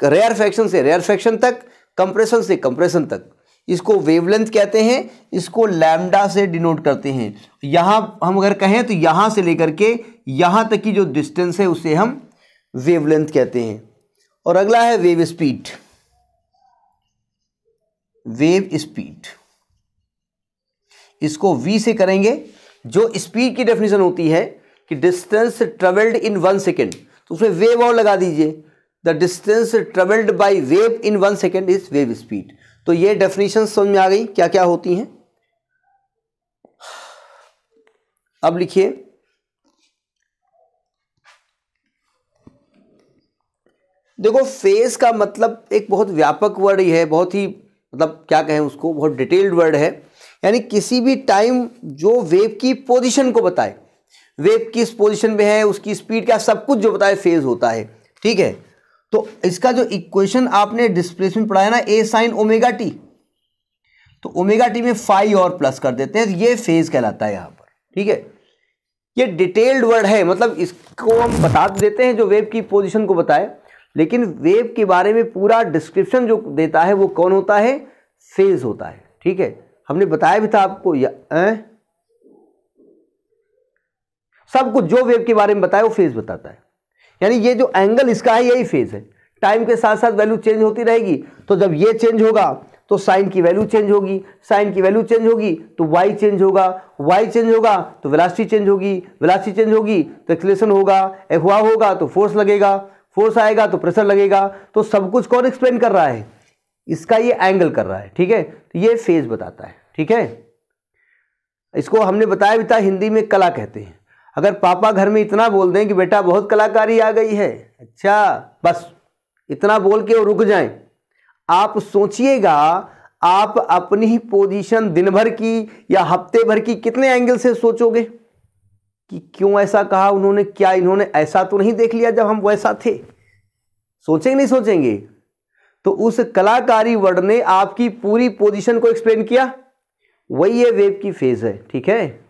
रेयर फैक्शन से रेयर फैक्शन तक कंप्रेशन से कंप्रेशन तक। इसको वेवलेंथ कहते हैं, इसको लैम्डा से डिनोट करते हैं। यहाँ हम अगर कहें तो यहाँ से लेकर के यहाँ तक की जो डिस्टेंस है, उसे हम वेवलेंथ कहते हैं। और अगला है वेव स्पीड वेव स्पीड इसको वी से करेंगे, जो स्पीड की डेफिनेशन होती है कि distance travelled in one second तो उसमें वेव और लगा दीजिए। The distance travelled by wave in one second is wave speed. तो ये डेफिनेशन समझ में आ गई क्या क्या होती हैं? अब लिखिए। देखो फ़ेज़ का मतलब एक बहुत व्यापक वर्ड ही है, बहुत ही मतलब क्या कहें उसको, बहुत डिटेल्ड वर्ड है। यानी किसी भी टाइम जो वेव की पोजीशन को बताए वेव किस पोजीशन में है, उसकी स्पीड क्या, सब कुछ जो बताए फ़ेज़ होता है। ठीक है? तो इसका जो इक्वेशन आपने डिस्प्लेसमेंट पढ़ाया ना ए साइन ओमेगा टी तो ओमेगा टी में फाइव और प्लस कर देते हैं, ये फ़ेज़ कहलाता है यहाँ पर, ठीक है? ये डिटेल्ड वर्ड है मतलब इसको हम बता देते हैं जो वेब की पोजीशन को बताए, लेकिन वेब के बारे में पूरा डिस्क्रिप्शन जो देता है, वो कौन होता है? फ़ेज़ होता है, ठीक है? हमने बताया भी था आपको, या? सब कुछ जो वेब के बारे में बताया वो फ़ेज़ बताता है। यानी ये जो एंगल इसका है, यही फ़ेज़ है। टाइम के साथ साथ वैल्यू चेंज होती रहेगी। तो जब ये चेंज होगा तो साइन की वैल्यू चेंज होगी। साइन की वैल्यू चेंज होगी तो वाई चेंज होगा। वाई चेंज होगा तो वेलासिटी चेंज होगी। वेलासिटी चेंज होगी तो एक्सलेशन होगा। हुआ होगा तो फोर्स लगेगा। फोर्स आएगा तो प्रेशर लगेगा। तो सब कुछ कौन एक्सप्लेन कर रहा है? इसका ये एंगल कर रहा है, ठीक है? तो ये फ़ेज़ बताता है, ठीक है? इसको हमने बताया भी था, हिंदी में कला कहते हैं। अगर पापा घर में इतना बोल दें कि बेटा बहुत कलाकारी आ गई है अच्छा बस, इतना बोल के वो रुक जाएँ। आप सोचिएगा, आप अपनी ही पोजीशन दिन भर की या हफ़्ते भर की कितने एंगल से सोचोगे कि क्यों ऐसा कहा, उन्होंने क्या, इन्होंने ऐसा तो नहीं देख लिया जब हम वैसा थे? सोचेंगे नहीं सोचेंगे? तो उस कलाकारी वर्ड ने आपकी पूरी पोजीशन को एक्सप्लेन किया? वही ये वेब की फ़ेज़ है, ठीक है?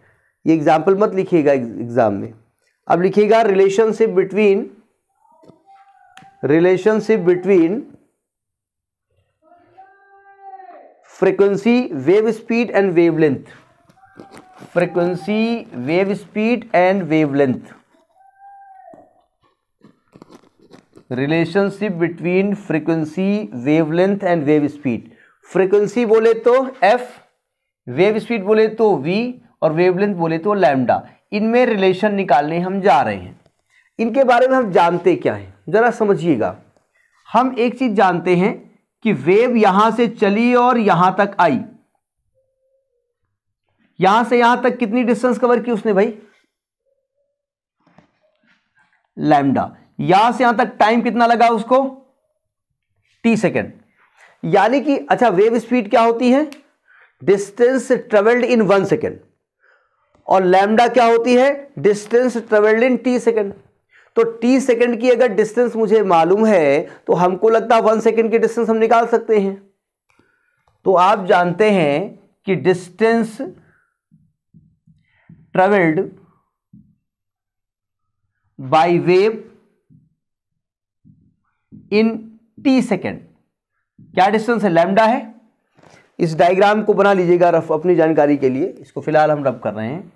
ये एग्ज़ाम्पल मत लिखिएगा एग्ज़ाम में। अब लिखिएगा relationship between relationship between frequency wave speed and wavelength frequency wave speed and wavelength relationship between frequency wavelength and wave speed frequency बोले तो एफ़ वेव स्पीड बोले तो वी और वेवलेंथ बोले तो लैम्डा इनमें रिलेशन निकालने हम जा रहे हैं। इनके बारे में हम जानते क्या हैं? जरा समझिएगा। हम एक चीज़ जानते हैं कि वेव यहाँ से चली और यहाँ तक आई। यहाँ से यहाँ तक कितनी डिस्टेंस कवर की उसने भाई? लैम्डा यहाँ से यहाँ तक टाइम कितना लगा उसको? टी सेकेंड यानी कि अच्छा वेव स्पीड क्या होती है? Distance travelled in one second और लैम्डा क्या होती है? Distance travelled in T second तो टी सेकेंड की अगर डिस्टेंस मुझे मालूम है तो हमको लगता है वन सेकेंड की डिस्टेंस हम निकाल सकते हैं। तो आप जानते हैं कि distance travelled by wave in T second क्या डिस्टेंस है? लैम्डा है। इस डायग्राम को बना लीजिएगा, रफ अपनी जानकारी के लिए। इसको फ़िलहाल हम रफ कर रहे हैं।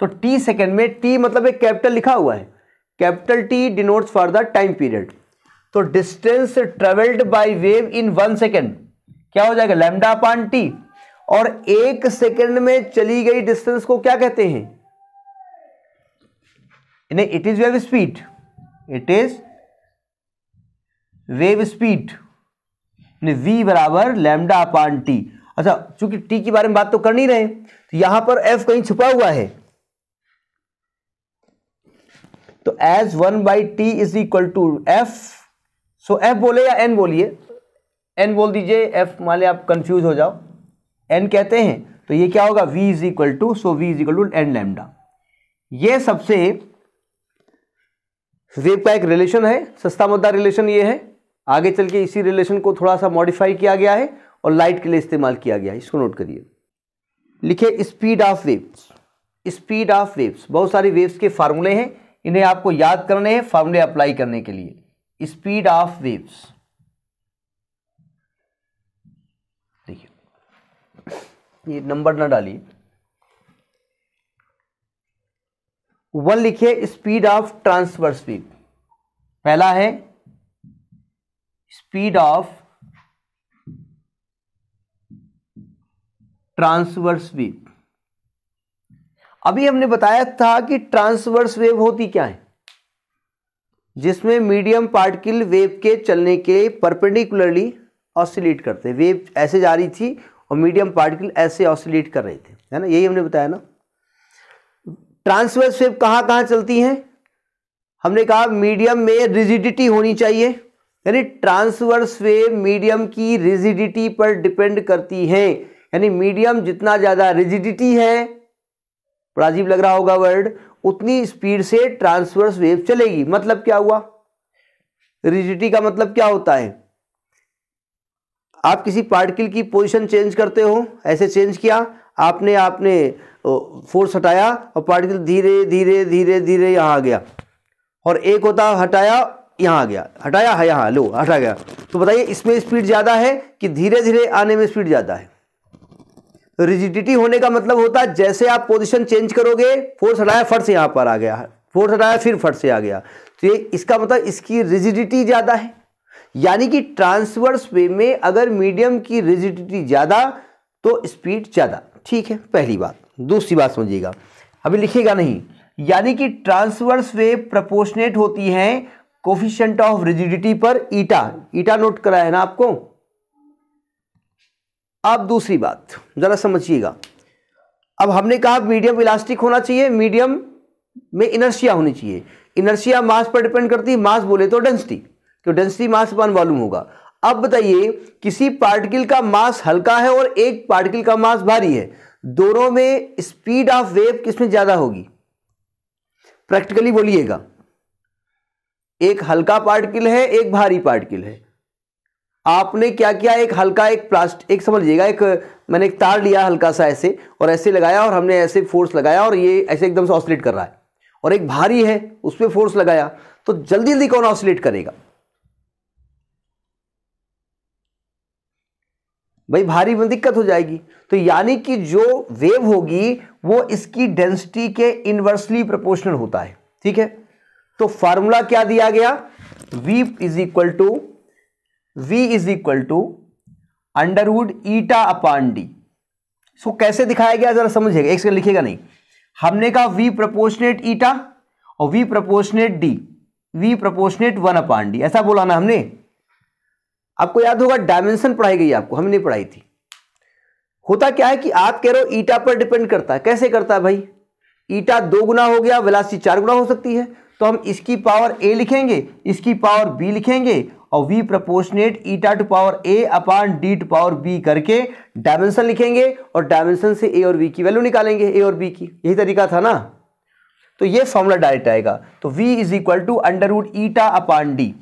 तो टी सेकेंड में टी मतलब एक कैपिटल लिखा हुआ है। Capital T denotes for the time period तो distance travelled by wave in one second क्या हो जाएगा? लैम्डा पान टी और एक सेकेंड में चली गई डिस्टेंस को क्या कहते हैं? It is wave speed it is wave speed v बराबर लैमडा अपान टी अच्छा चूँकि टी के बारे में बात तो कर नहीं रहे तो यहाँ पर f कहीं छुपा हुआ है। तो as one by T is equal to F so F बोले या एन बोलिए एन बोल दीजिए एफ़ मान लिया आप कंफ्यूज हो जाओ एन कहते हैं तो ये क्या होगा V is equal to so V is equal to n lambda ये सबसे वेव का एक रिलेशन है, सस्ता मुद्दा रिलेशन ये है, आगे चल के इसी रिलेशन को थोड़ा सा मॉडिफाई किया गया है और लाइट के लिए इस्तेमाल किया गया है, इसको नोट करिए। लिखे speed of waves speed of waves बहुत सारी वेव्स के फार्मूले हैं इन्हें आपको याद करने हैं, फार्मूले अप्लाई करने के लिए। Speed of waves. देखिए, ये नंबर ना डालिए। वन लिखिए, स्पीड ऑफ़ ट्रांसवर्स वेव। पहला है, स्पीड ऑफ़ ट्रांसवर्स वेव। अभी हमने बताया था कि ट्रांसवर्स वेव होती क्या है? जिसमें मीडियम पार्टिकल वेव के चलने के परपेंडिकुलरली ऑसिलेट करते वेव ऐसे जा रही थी और मीडियम पार्टिकल ऐसे ऑसिलेट कर रहे थे, है ना? यही हमने बताया ना। ट्रांसवर्स वेव कहाँ कहाँ चलती हैं? हमने कहा मीडियम में रिजिडिटी होनी चाहिए, यानी ट्रांसवर्स वेव मीडियम की रिजिडिटी पर डिपेंड करती है। यानी मीडियम जितना ज़्यादा रिजिडिटी है बड़ा अजीब लग रहा होगा वर्ड उतनी स्पीड से ट्रांसवर्स वेव चलेगी। मतलब क्या हुआ? रिजिडिटी का मतलब क्या होता है? आप किसी पार्टिकल की पोजीशन चेंज करते हो, ऐसे चेंज किया, आपने आपने फोर्स हटाया और पार्टिकल धीरे धीरे धीरे धीरे यहाँ आ गया। और एक होता हटाया, यहाँ आ गया। हटाया है यहाँ, लो, हटा गया। तो बताइए, इसमें स्पीड ज़्यादा है कि धीरे धीरे आने में स्पीड ज़्यादा है? रिजिडिटी होने का मतलब होता है जैसे आप पोजीशन चेंज करोगे फोर्स हटाया, फट से यहाँ पर आ गया फोर्स हटाया, फिर फट से आ गया। तो ये इसका मतलब इसकी रिजिडिटी ज़्यादा है। यानी कि ट्रांसवर्स वे में अगर मीडियम की रिजिडिटी ज़्यादा तो स्पीड ज़्यादा। ठीक है, पहली बात। दूसरी बात समझिएगा। अभी लिखेगा नहीं। यानी कि ट्रांसवर्स वे प्रपोर्शनेट होती हैं कोफिशेंट ऑफ़ रिजिडिटी पर ईटा। ईटा नोट कराया है ना आपको? अब दूसरी बात, जरा समझिएगा। अब हमने कहा मीडियम इलास्टिक होना चाहिए, मीडियम में इनर्शिया होनी चाहिए। इनर्शिया मास पर डिपेंड करती है, मास बोले तो डेंसिटी तो डेंसिटी मास वन वॉल्यूम होगा। अब बताइए, किसी पार्टिकल का मास हल्का है और एक पार्टिकल का मास भारी है, दोनों में स्पीड ऑफ़ वेव किसमें ज़्यादा होगी? प्रैक्टिकली बोलिएगा। एक हल्का पार्टिकल है, एक भारी पार्टिकल है। आपने क्या किया? एक हल्का, एक प्लास्टिक एक समझ लीजिएगा, एक, मैंने एक तार लिया हल्का सा ऐसे, और ऐसे लगाया, और हमने ऐसे फोर्स लगाया, और ये ऐसे एकदम से ऑसिलेट कर रहा है। और एक भारी है, उस पर फोर्स लगाया तो जल्दी जल्दी कौन ऑसिलेट करेगा? भाई, भारी में दिक्कत हो जाएगी। तो यानी कि जो वेव होगी, वो इसकी डेंसिटी के इनवर्सली प्रोपोर्शनल होता है। ठीक है? तो फार्मूला क्या दिया गया? V is equal to v is equal to under root eta upon D so कैसे दिखाया गया? जरा समझिएगा। एक सेकंड लिखेगा नहीं। हमने कहा v प्रोपोर्शनेट ईटा और v proportionate D v proportionate one upon D ऐसा बोला ना हमने? आपको याद होगा डायमेंशन पढ़ाई गई आपको। हमने पढ़ाई थी। होता क्या है कि आप कह रहे हो ईटा पर डिपेंड करता है। कैसे करता है भाई? ईटा दो गुना हो गया वेलासिटी चार गुना हो सकती है। तो हम इसकी पावर ए लिखेंगे, इसकी पावर बी लिखेंगे और V proportionate eta to power A upon D to power B करके डायमेंशन लिखेंगे और डायमेंशन से ए और बी की वैल्यू निकालेंगे ए और बी की। यही तरीका था ना? तो ये फॉर्मूला डायरेक्ट आएगा। तो v is equal to under eta upon D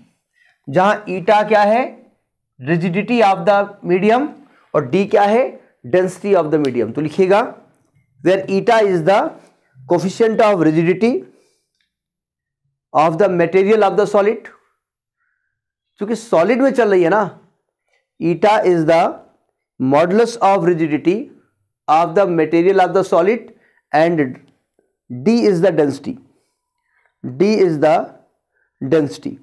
जहाँ ईटा क्या है? रिजिडिटी ऑफ़ द मीडियम और डी क्या है? डेंसिटी ऑफ़ द मीडियम तो लिखिएगा where eta is the coefficient of rigidity of the material of the solid क्योंकि solid में चल रही है ना eta is the modulus of rigidity of the material of the solid and D is the density D is the density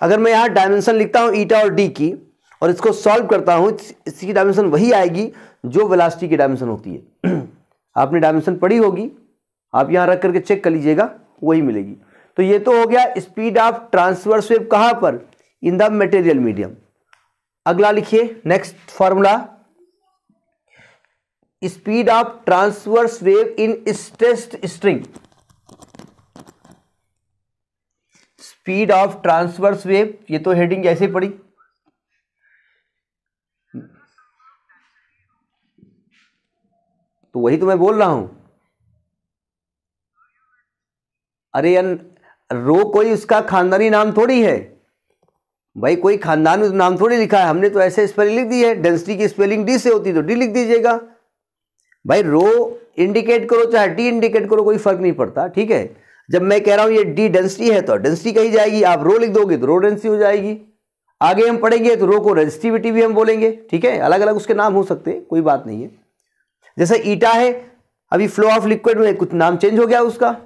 अगर मैं यहाँ dimension लिखता हूँ ईटा और डी की, और इसको सॉल्व करता हूँ इसकी डायमेंशन वही आएगी जो वेलासिटी की डायमेंशन होती है। आपने डायमेंशन पढ़ी होगी, आप यहाँ रख करके चेक कर लीजिएगा, वही मिलेगी। तो ये तो हो गया स्पीड ऑफ़ ट्रांसवर्स वेव कहाँ पर? इन द मटेरियल मीडियम अगला लिखिए next formula speed of transverse wave in stressed string speed of transverse wave ये तो हेडिंग ऐसे पड़ी। तो वही तो मैं बोल रहा हूँ। अरे रो कोई उसका खानदानी नाम थोड़ी है। भाई कोई खानदानी नाम थोड़ी लिखा है। हमने तो ऐसे स्पेलिंग लिख दी है। डेंसिटी की स्पेलिंग डी से होती तो डी लिख दीजिएगा। भाई रो इंडिकेट करो, चाहे डी इंडिकेट करो, कोई फ़र्क नहीं पड़ता, ठीक है? जब मैं कह रहा हूँ ये डी डेंसिटी है तो डेंसिटी कही जाएगी। आप रो लिख दोगे तो रो डेंसिटी हो जाएगी। आगे हम पढ़ेंगे तो रो को रेजिस्टिविटी भी हम बोलेंगे, ठीक है? अलग अलग उसके नाम हो सकते हैं, कोई बात नहीं है। जैसे ईटा है, अभी फ्लो ऑफ़ लिक्विड में कुछ नाम चेंज हो गया उसका।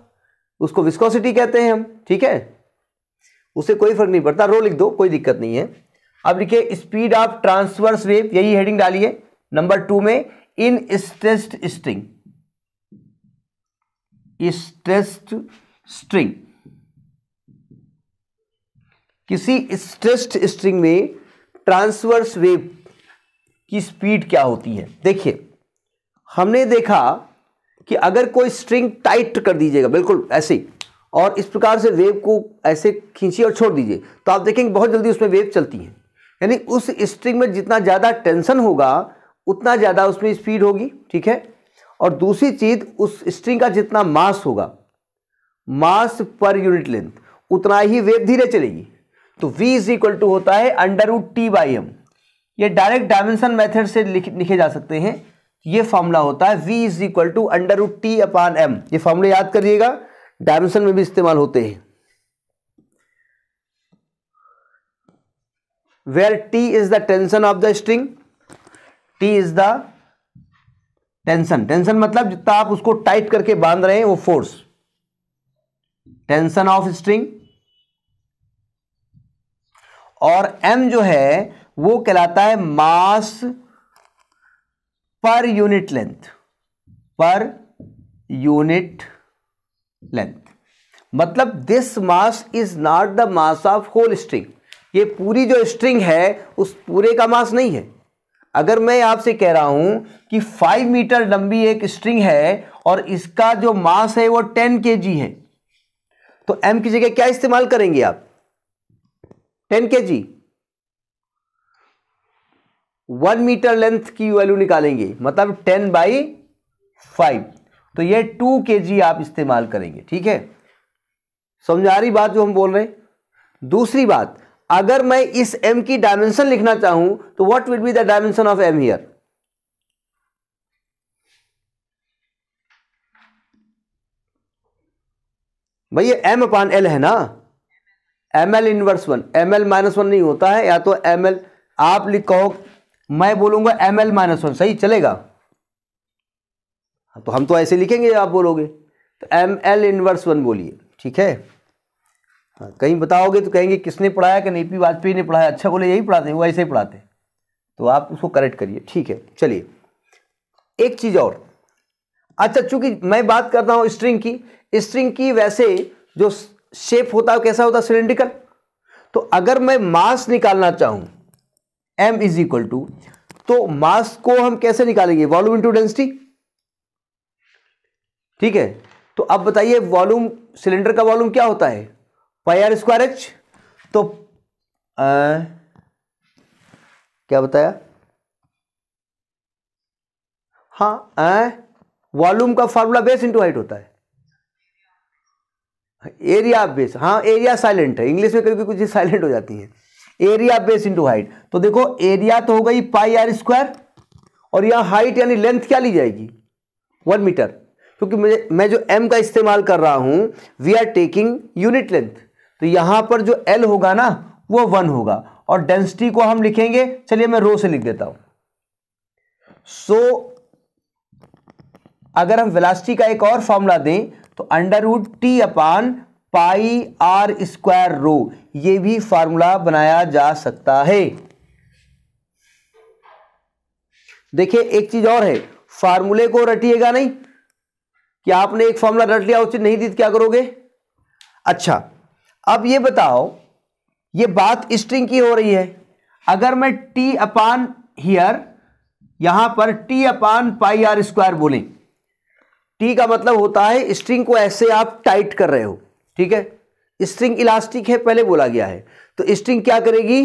उसको विस्कोसिटी कहते हैं हम, ठीक है? उसे कोई फ़र्क नहीं पड़ता रो लिख दो, कोई दिक्कत नहीं है। अब लिखिए स्पीड ऑफ़ ट्रांसवर्स वेव यही हेडिंग डालिए। नंबर टू में in stressed string stressed string किसी स्ट्रेस्ड स्ट्रिंग में ट्रांसवर्स वेव की स्पीड क्या होती है? देखिए, हमने देखा कि अगर कोई स्ट्रिंग टाइट कर दीजिएगा, बिल्कुल ऐसे ही। और इस प्रकार से वेव को ऐसे खींचिए और छोड़ दीजिए। तो आप देखेंगे बहुत जल्दी उसमें वेव चलती है। यानी उस स्ट्रिंग में जितना ज़्यादा टेंशन होगा, उतना ज़्यादा उसमें स्पीड होगी, ठीक है? और दूसरी चीज़, उस स्ट्रिंग का जितना मास होगा, मास पर यूनिट लेंथ, उतना ही वेव धीरे चलेगी। तो v इज़ इक्वल टू होता है under root T by M ये डायरेक्ट डायमेंशन मेथड से लिखे जा सकते हैं। ये फॉर्मूला होता है v is equal to under root T upon M ये फॉर्मूला याद करिएगा डायमेंशन में भी इस्तेमाल होते हैं। Where T is the tension of the string T is the tension tension मतलब जितना आप उसको टाइट करके बाँध रहे हैं, वो फोर्स टेंशन ऑफ़ स्ट्रिंग और एम जो है, वो कहलाता है mass per unit length per unit length मतलब this mass is not the mass of whole string ये पूरी जो स्ट्रिंग है, उस पूरे का मास नहीं है। अगर मैं आपसे कह रहा हूँ कि फाइव मीटर लंबी एक स्ट्रिंग है और इसका जो मास है वो टेन के जी है तो एम की जगह क्या इस्तेमाल करेंगे आप? Ten K G one metre length की वैल्यू निकालेंगे मतलब टेन बाई फाइव। तो ये टू के जी आप इस्तेमाल करेंगे, ठीक है? समझा रही बात जो हम बोल रहे हैं। दूसरी बात, अगर मैं इस एम की डायमेंशन लिखना चाहूँ तो what will be the dimension of M here भैया एम अपान एल है ना? M L inverse one M L minus one नहीं होता है, या तो एम एल आप लिखो मैं बोलूँगा एम एल माइनस वन सही चलेगा? तो हम तो ऐसे लिखेंगे, आप बोलोगे। तो एम एल इनवर्स वन बोलिए, ठीक है? हाँ कहीं बताओगे तो कहेंगे, किसने पढ़ाया कि नहीं? पी वाजपेयी ने पढ़ाया। अच्छा बोले, यही पढ़ाते हैं, वो ऐसे ही पढ़ाते हैं। तो आप उसको करेक्ट करिए, ठीक है? चलिए, एक चीज़ और। अच्छा चूँकि मैं बात करता हूँ स्ट्रिंग की स्ट्रिंग की वैसे जो शेप होता है कैसा होता है? सिलेंड्रिकल तो अगर मैं मास निकालना चाहूँ एम इज़ इक्वल टू तो मास को हम कैसे निकालेंगे? वॉल्यूम इंटू डेंसिटी ठीक है? तो अब बताइए वॉल्यूम सिलेंडर का वॉल्यूम क्या होता है? पाई आर स्क्वायर एच तो आ, क्या बताया? हाँ वॉल्यूम का फॉर्मूला बेस इंटू हाइट होता है। एरिया बेस हाँ एरिया साइलेंट है। इंग्लिश में कभी कभी कुछ साइलेंट हो जाती है। एरिया बेस इंटू हाइट तो देखो एरिया तो हो गई पाई आर स्क्वायर और यहाँ हाइट यानी लेंथ क्या ली जाएगी? वन मीटर क्योंकि मुझे मैं जो एम का इस्तेमाल कर रहा हूँ we are taking unit length तो यहाँ पर जो एल होगा ना वो वन होगा। और डेंसिटी को हम लिखेंगे चलिए मैं रो से लिख देता हूँ। सो so, अगर हम वेलासिटी का एक और फॉर्मूला दें तो under root T upon pi R square rho, ये भी फार्मूला बनाया जा सकता है। देखिए, एक चीज़ और है, फार्मूले को रटिएगा नहीं? कि आपने एक फॉर्मूला रट लिया, उचित नहीं दी क्या करोगे? अच्छा अब ये बताओ, ये बात स्ट्रिंग की हो रही है। अगर मैं टी अपान हियर, यहाँ पर T upon pi R square बोलें, टी का मतलब होता है स्ट्रिंग को ऐसे आप टाइट कर रहे हो। ठीक है? स्ट्रिंग इलास्टिक है, पहले बोला गया है। तो स्ट्रिंग क्या करेगी?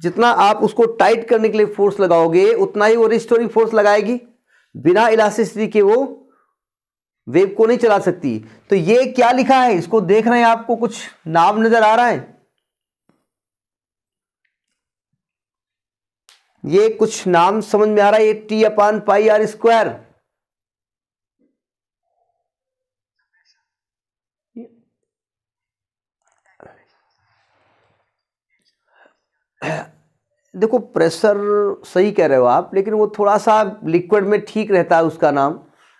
जितना आप उसको टाइट करने के लिए फोर्स लगाओगे, उतना ही वो रिस्टोरिंग फोर्स लगाएगी। बिना इलास्टिसिटी के वो वेब को नहीं चला सकती। तो ये क्या लिखा है? इसको देख रहे हैं आपको कुछ नाम नज़र आ रहा है। ये कुछ नाम समझ में आ रहा है, ये T upon pi R square देखो प्रेशर सही कह रहे हो आप लेकिन वो थोड़ा सा लिक्विड में ठीक रहता है उसका नाम।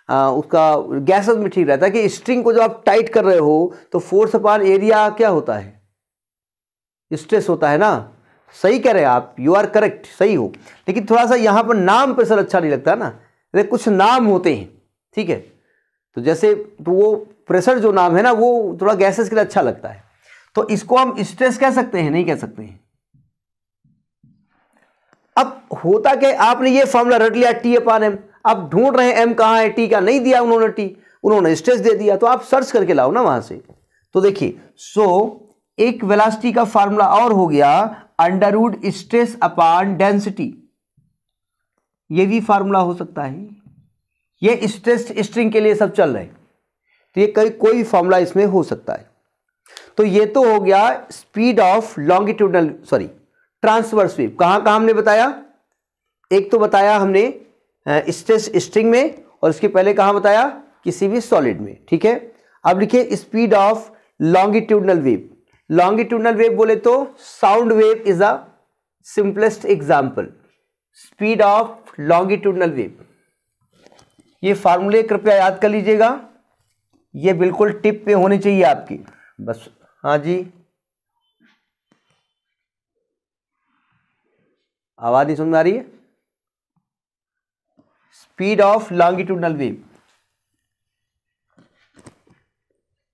आ, उसका गैसेस में ठीक रहता है कि स्ट्रिंग को जब आप टाइट कर रहे हो तो फोर्स अपान एरिया क्या होता है? स्ट्रेस होता है ना? सही कह रहे हैं आप यू आर करेक्ट सही हो। लेकिन थोड़ा सा यहाँ पर नाम प्रेशर अच्छा नहीं लगता ना। अरे कुछ नाम होते हैं ठीक है? तो जैसे तो वो प्रेशर जो नाम है ना वो थोड़ा गैसेस के लिए अच्छा लगता है। तो इसको हम स्ट्रेस कह सकते हैं नहीं कह सकते हैं? अब होता क्या आपने ये फॉर्मूला रट लिया टी अपान एम आप ढूंढ रहे हैं एम कहाँ है? टी का नहीं दिया उन्होंने टी उन्होंने स्ट्रेस दे दिया। तो आप सर्च करके लाओ ना वहाँ से। तो देखिए सो so, एक वेलासिटी का फार्मूला और हो गया under root stress upon density ये भी फार्मूला हो सकता है। ये स्ट्रेस स्ट्रिंग के लिए सब चल रहे तो ये कई कोई फार्मूला इसमें हो सकता है। तो ये तो हो गया speed of longitudinal sorry transverse wave कहाँ कहाँ हमने बताया? एक तो बताया हमने स्ट्रेस स्ट्रिंग में, और उसके पहले कहाँ बताया? किसी भी सॉलिड में, ठीक है? अब लिखिए, speed of longitudinal wave. Longitudinal wave बोले तो sound wave is a simplest example speed of longitudinal wave. ये फार्मूले कृपया याद कर लीजिएगा। ये बिल्कुल टिप पे होनी चाहिए आपकी। बस हाँ जी। आवाज़ नहीं समझ आ रही है? स्पीड ऑफ़ लॉन्गिट्यूडनल वेव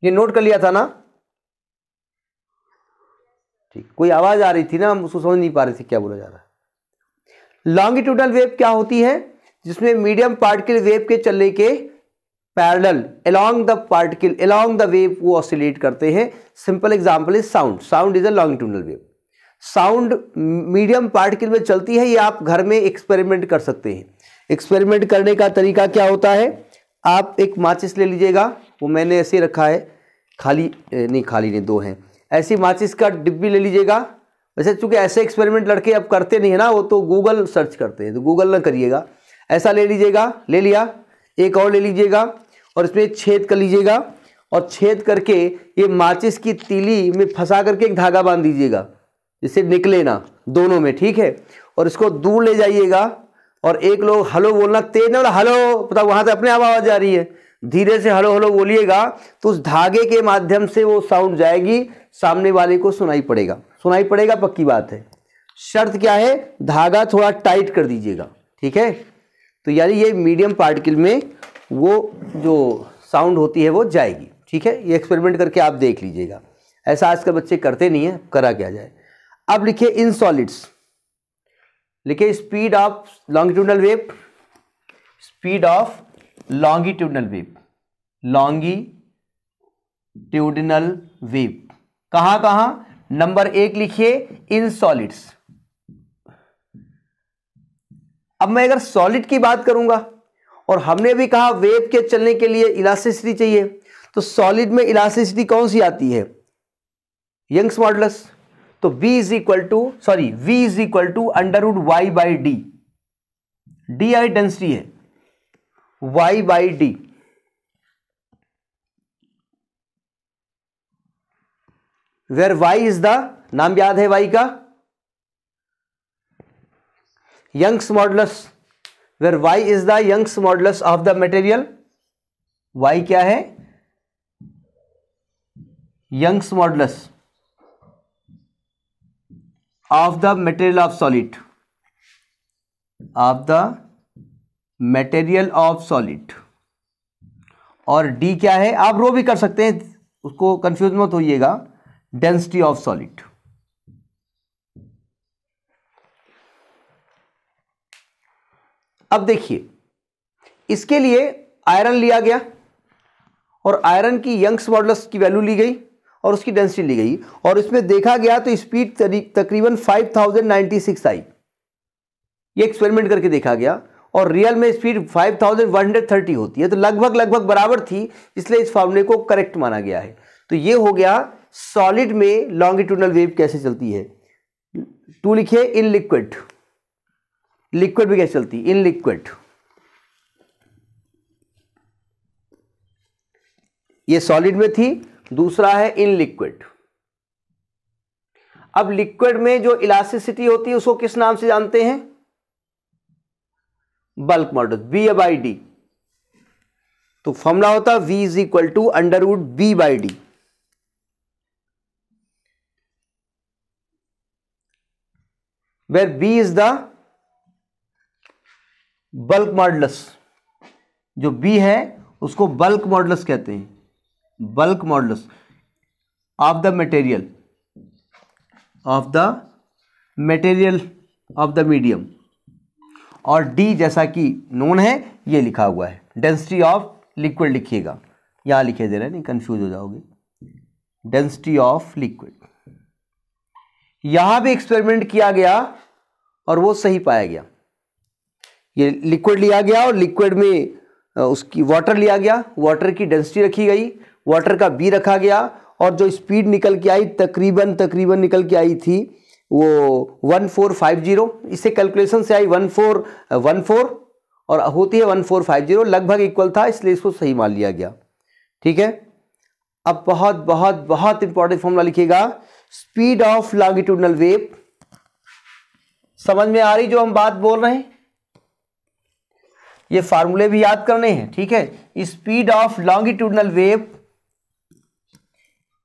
ये नोट कर लिया था ना? ठीक, कोई आवाज़ आ रही थी ना, हम उसको समझ नहीं पा रहे थे क्या बोला जा रहा है। लॉन्गिट्यूडनल वेव क्या होती है? जिसमें मीडियम पार्टिकल वेव के चलने के parallel along the particle along the wave वो ऑसिलेट करते हैं। Simple example is sound sound is a longitudinal wave sound medium particle में चलती है, ये आप घर में एक्सपेरिमेंट कर सकते हैं। एक्सपेरिमेंट करने का तरीका क्या होता है? आप एक माचिस ले लीजिएगा, वो मैंने ऐसे रखा है, खाली नहीं खाली नहीं, दो हैं। ऐसी माचिस का डिब्बी ले लीजिएगा। वैसे चूँकि ऐसे एक्सपेरिमेंट लड़के अब करते नहीं है ना, वो तो गूगल सर्च करते हैं तो गूगल ना करिएगा। ऐसा ले लीजिएगा, ले लिया, एक और ले लीजिएगा, और इसमें छेद कर लीजिएगा, और छेद करके ये माचिस की तीली में फंसा करके एक धागा बाँध दीजिएगा। जिससे निकले ना, दोनों में, ठीक है? और इसको दूर ले जाइएगा और एक लोग हलो बोलना तेज ना हलो पता वहाँ से अपने आप आवाज़ जा रही है। धीरे से हलो हलो बोलिएगा तो उस धागे के माध्यम से वो साउंड जाएगी, सामने वाले को सुनाई पड़ेगा। सुनाई पड़ेगा, पक्की बात है। शर्त क्या है? धागा थोड़ा टाइट कर दीजिएगा, ठीक है? तो यानी ये मीडियम पार्टिकल में वो जो साउंड होती है वो जाएगी, ठीक है? ये एक्सपेरिमेंट करके आप देख लीजिएगा। ऐसा आजकल बच्चे करते नहीं है करा क्या जाए? अब लिखिए इन सॉलिड्स। लिखिए speed of longitudinal wave. Speed of longitudinal wave. Longitudinal wave. कहाँ कहाँ? नंबर एक लिखिए इन सॉलिड्स। अब मैं अगर सॉलिड की बात करूँगा, और हमने भी कहा वेव के चलने के लिए इलास्टिसिटी चाहिए तो सॉलिड में इलास्टिसिटी कौन सी आती है? Young's modulus. तो v is equal to sorry v is equal to under root Y by D D I density है। Y by D where y is the नाम याद है y का? Young's modulus where y is the Young's modulus of the material y क्या है? Young's modulus of the material of solid of the material of solid और D क्या है? आप रो भी कर सकते हैं। उसको कंफ्यूज मत होइएगा। डेंसिटी ऑफ़ सॉलिड अब देखिए, इसके लिए आयरन लिया गया। और आयरन की यंग्स मॉडल्स की वैल्यू ली गई। और उसकी डेंसिटी ली गई। और इसमें देखा गया तो स्पीड तकरीबन 5096 आई। ये एक्सपेरिमेंट करके देखा गया। और रियल में स्पीड 5130 होती है तो लगभग लगभग बराबर थी, इसलिए इस फॉर्मूले को करेक्ट माना गया है। तो ये हो गया सॉलिड में लॉन्गिट्यूडनल वेव कैसे चलती है। टू लिखिए इन लिक्विड लिक्विड भी कैसे चलती? इन लिक्विड ये सॉलिड में थी दूसरा है इन लिक्विड। अब लिक्विड में जो इलास्टिसिटी होती है, उसको किस नाम से जानते हैं? Bulk model B by D तो फॉर्मूला होता V is equal to under root B by D where B is the bulk modulus जो बी है, उसको बल्क मॉडलस कहते हैं। Bulk modulus of the material of the material of the medium और D जैसा कि known है, ये लिखा हुआ है। डेंसिटी ऑफ़ लिक्विड लिखिएगा। यहाँ लिखे दे रहे नहीं कंफ्यूज हो जाओगे। डेंसिटी ऑफ़ लिक्विड यहाँ भी एक्सपेरिमेंट किया गया और वो सही पाया गया। ये लिक्विड लिया गया और लिक्विड में उसकी वाटर लिया गया। वाटर की डेंसिटी रखी गई। वाटर का बी रखा गया और जो स्पीड निकल के आई, तकरीबन तकरीबन निकल के आई थी वो वन फोर फाइव ज़ीरो। इससे कैलकुलेशन से आई वन फोर वन फोर और होती है वन फोर फाइव ज़ीरो। लगभग इक्वल था, इसलिए इसको सही मान लिया गया। ठीक है? अब बहुत बहुत बहुत इंपॉर्टेंट फॉर्मूला लिखिएगा। स्पीड ऑफ़ लॉन्गिट्यूडनल वेव समझ में आ रही जो हम बात बोल रहे हैं? ये फार्मूले भी याद करने हैं, ठीक है? Speed of longitudinal wave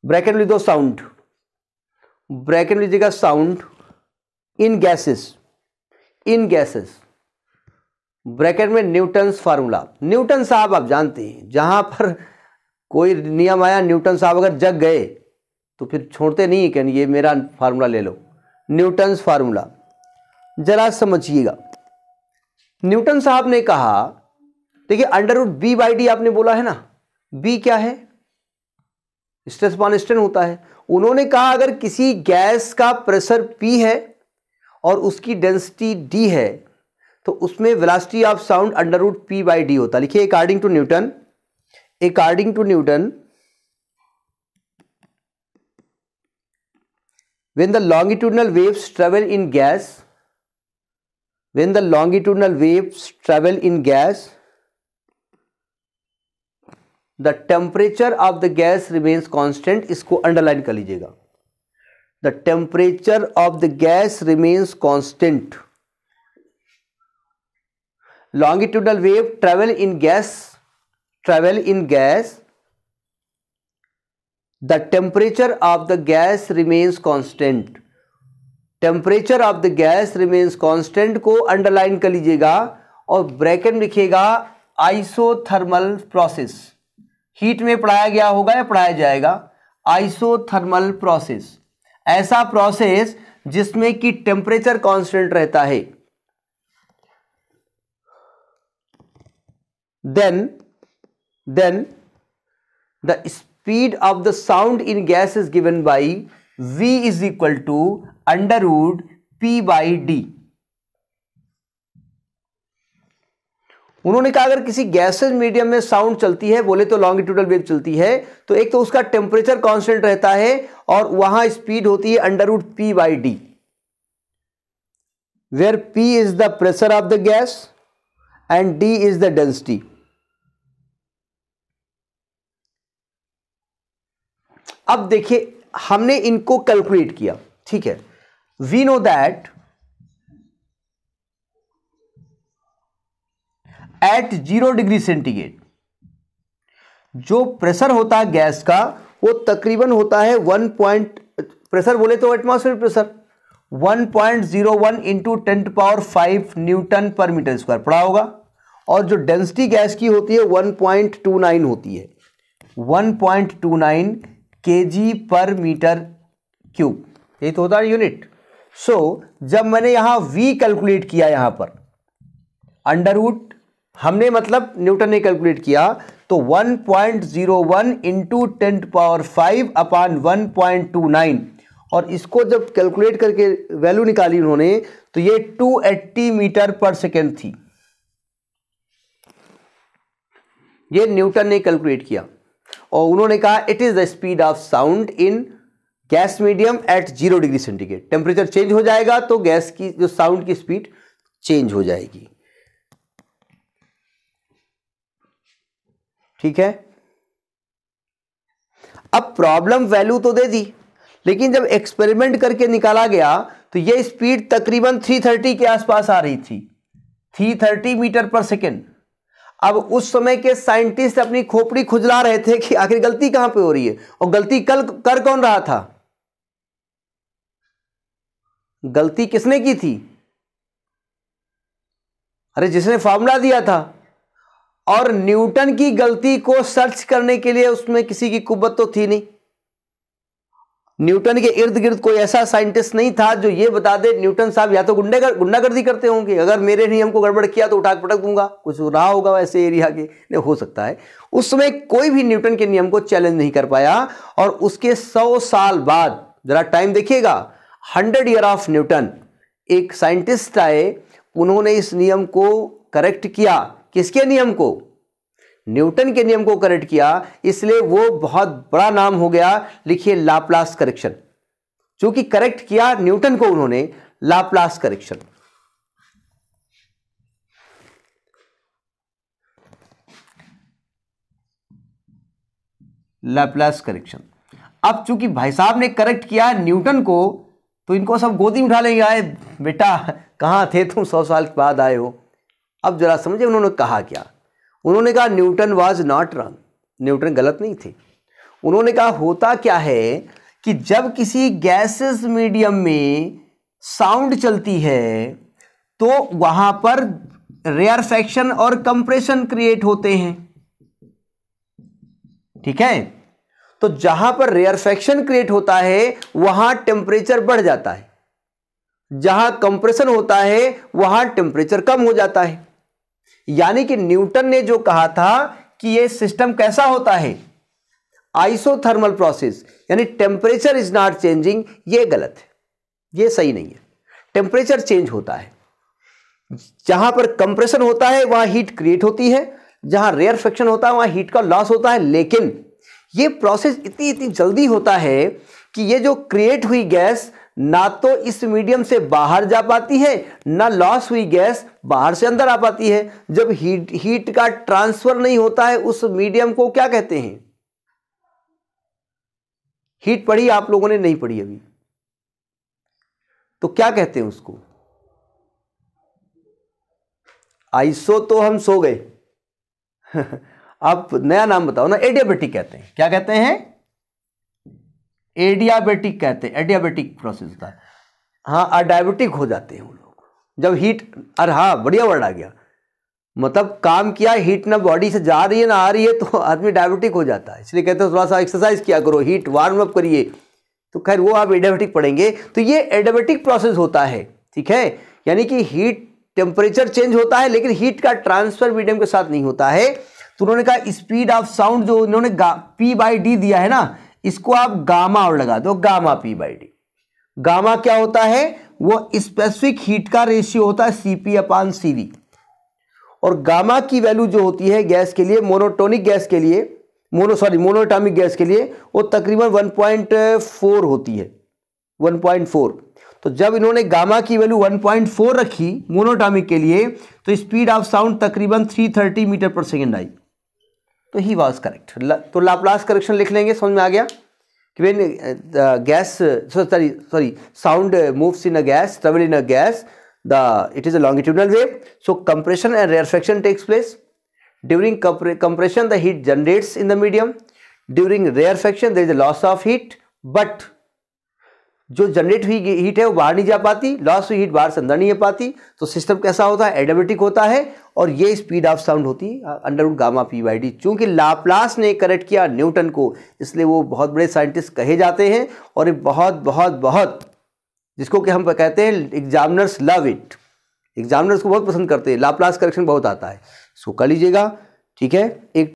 bracket लिख दो साउंड ब्रैकेट लीजिएगा sound in gases in gases bracket में न्यूटन्स फार्मूला। न्यूटन साहब, आप जानते हैं, जहाँ पर कोई नियम आया न्यूटन साहब अगर जग गए तो फिर छोड़ते नहीं, कि ये मेरा फार्मूला ले लो। Newton's formula. जरा समझिएगा। न्यूटन साहब ने कहा, देखिए अंडर बी बाई डी आपने बोला है ना? बी क्या है? स्ट्रेस पॉन स्ट्रेन होता है। उन्होंने कहा, अगर किसी गैस का प्रेशर पी है और उसकी डेंसिटी डी है तो उसमें velocity of sound under root P by D होता है। लिखिए, according to Newton, according to Newton, when the longitudinal waves travel in gas, when the longitudinal waves travel in gas the temperature of the gas remains constant, इसको underline कर लीजिएगा। The temperature of the gas remains constant. Longitudinal wave travel in gas travel in gas the temperature of the gas remains constant temperature of the gas remains constant को underline कर लीजिएगा और bracket लिखिएगा isothermal process heat में पढ़ाया गया होगा या पढ़ाया जाएगा? आइसोथर्मल प्रोसेस ऐसा प्रोसेस जिसमें कि टेम्परेचर कांस्टेंट रहता है। Then then the speed of the sound in gas is given by v is equal to under P by by उन्होंने कहा, अगर किसी गैसेज मीडियम में साउंड चलती है, बोले तो लॉन्गिट्यूडल वेव चलती है तो एक तो उसका टेम्परेचर कांस्टेंट रहता है और वहाँ स्पीड होती है under root P by D where P is the pressure of the gas and D is the density अब देखिए, हमने इनको कैलकुलेट किया, ठीक है? We know that at zero degree centigrade जो प्रेशर होता है गैस का वो तकरीबन होता है वन पॉइंट प्रेशर बोले तो atmosphere pressure one point zero one into ten power five newton per metre square पड़ा होगा? और जो डेंसिटी गैस की होती है वन पॉइंट टू नाइन होती है। One point two nine K G per metre cube ये तो होता है यूनिट सो so, जब मैंने यहाँ v कैलकुलेट किया यहाँ पर अंडर रूट हमने मतलब न्यूटन ने कैलकुलेट किया तो 1.01 point zero one into ten power five upon one point two nine. और इसको जब कैलकुलेट करके वैल्यू निकाली उन्होंने तो ये 280 मीटर पर सेकेंड थी। ये न्यूटन ने कैलकुलेट किया। और उन्होंने कहा it is the speed of sound in gas medium at zero degree centigrade temperature change हो जाएगा तो गैस की, जो साउंड की स्पीड चेंज हो जाएगी। ठीक है? अब प्रॉब्लम वैल्यू तो दे दी, लेकिन जब एक्सपेरिमेंट करके निकाला गया तो यह स्पीड तकरीबन 330 के आसपास आ रही थी। 330 मीटर पर सेकेंड अब उस समय के साइंटिस्ट अपनी खोपड़ी खुजला रहे थे कि आखिर गलती कहाँ पे हो रही है? और गलती कल, कर कौन रहा था? गलती किसने की थी? अरे, जिसने फॉर्मूला दिया था। और न्यूटन की गलती को सर्च करने के लिए उसमें किसी की कुब्बत तो थी नहीं। न्यूटन के इर्द गिर्द कोई ऐसा साइंटिस्ट नहीं था जो ये बता दे न्यूटन साहब या तो गुंडे कर, गुंडागर्दी करते होंगे। अगर मेरे नियम को गड़बड़ किया तो उठा पटक दूँगा। कुछ रहा होगा वैसे एरिया के। नहीं हो सकता है। उस समय कोई भी न्यूटन के नियम को चैलेंज नहीं कर पाया और उसके सौ साल बाद जरा टाइम देखिएगा हंड्रेड ईयर ऑफ़ न्यूटन एक साइंटिस्ट आए उन्होंने इस नियम को करेक्ट किया। किसके नियम को? न्यूटन के नियम को करेक्ट किया, इसलिए वो बहुत बड़ा नाम हो गया, लिखिए लाप्लास करेक्शन क्योंकि करेक्ट किया न्यूटन को उन्होंने लाप्लास करेक्शन लाप्लास करेक्शन अब चूँकि भाई साहब ने करेक्ट किया न्यूटन को तो इनको सब गोदी उठा लेंगे, आए बेटा, कहाँ थे तुम सौ साल के बाद आए हो? अब जरा समझे उन्होंने कहा क्या। उन्होंने कहा, Newton was not wrong. Newton गलत नहीं थे। उन्होंने कहा, होता क्या है कि जब किसी गैसेस मीडियम में साउंड चलती है तो वहाँ पर रेयर फैक्शन और कंप्रेशन क्रिएट होते हैं। ठीक है? तो जहाँ पर रेयर फैक्शन क्रिएट होता है, वहाँ टेम्परेचर बढ़ जाता है। जहाँ कंप्रेशन होता है, वहाँ टेम्परेचर कम हो जाता है। यानी कि न्यूटन ने जो कहा था कि यह सिस्टम कैसा होता है? आइसोथर्मल प्रोसेस यानी टेम्परेचर इज़ नॉट चेंजिंग यह गलत है। यह सही नहीं है। टेम्परेचर चेंज होता है। जहाँ पर कंप्रेशन होता है, वहाँ हीट क्रिएट होती है। जहाँ रेयर फ्रिक्शन होता है, वहाँ हीट का लॉस होता है। लेकिन यह प्रोसेस इतनी इतनी जल्दी होता है कि ये जो क्रिएट हुई गैस ना तो इस मीडियम से बाहर जा पाती है, ना लॉस हुई गैस बाहर से अंदर आ पाती है। जब हीट हीट का ट्रांसफ़र नहीं होता है, उस मीडियम को क्या कहते हैं? हीट पढ़ी आप लोगों ने, नहीं पढ़ी अभी। तो क्या कहते हैं उसको? आइसो तो हम सो गए। आप नया नाम बताओ ना, एडियाबेटिक कहते हैं। क्या कहते हैं? एडियाबेटिक कहते हैं, एडियाबेटिक प्रोसेस होता है। हाँ डायबिटिक हो जाते हैं वो लोग। जब हीट अरे हाँ बढ़िया वर्ड आ गया। मतलब काम किया हीट ना बॉडी से जा रही है, ना आ रही है तो आदमी डायबिटिक हो जाता है। इसलिए कहते हैं, थोड़ा सा एक्सरसाइज किया करो हीट वार्म अप करिए। तो खैर, वो आप एडियाबेटिक पढ़ेंगे। तो ये एडियाबेटिक प्रोसेस होता है, ठीक है? यानी कि हीट टेम्परेचर चेंज होता है, लेकिन हीट का ट्रांसफ़र मीडियम के साथ नहीं होता है। तो उन्होंने कहा स्पीड ऑफ़ साउंड जो उन्होंने पी बाई डी दिया है ना इसको आप गामा और लगा दो, gamma P by D gamma क्या होता है? वो स्पेसिफिक हीट का रेशियो होता है सीपी अपान सीवी और गामा की वैल्यू जो होती है गैस के लिए मोनोटोनिक गैस के लिए मोनो सॉरी मोनोटामिक गैस के लिए, वो तकरीबन 1.4 होती है। 1.4 तो जब इन्होंने गामा की वैल्यू 1.4 रखी मोनोटामिक के लिए तो स्पीड ऑफ़ साउंड तकरीबन 330 मीटर पर सेकेंड आई। तो ही वॉज़ करेक्ट तो लाप्लास करेक्शन लिख लेंगे, समझ में आ गया? कि when gas sorry sorry sound moves in a gas travel in a gas the it is a longitudinal wave so compression and rare rarefaction takes place during compression the heat generates in the medium during rare rarefaction there is a loss of heat but जो generate हुई heat है, वो बाहर नहीं जा पाती loss हुई heat बाहर से अंदर नहीं आ पाती। तो सिस्टम कैसा होता है? एडोमेटिक होता है और ये स्पीड ऑफ़ साउंड होती है under gamma P by D चूँकि लाप्लास ने करेक्ट किया न्यूटन को, इसलिए वो बहुत बड़े साइंटिस्ट कहे जाते हैं और ये बहुत बहुत बहुत, जिसको कि हम कहते हैं एग्जामिनर्स लव इट एग्जामिनर्स को बहुत पसंद करते हैं लाप्लास करेक्शन बहुत आता है। सो कर लीजिएगा, ठीक है? एक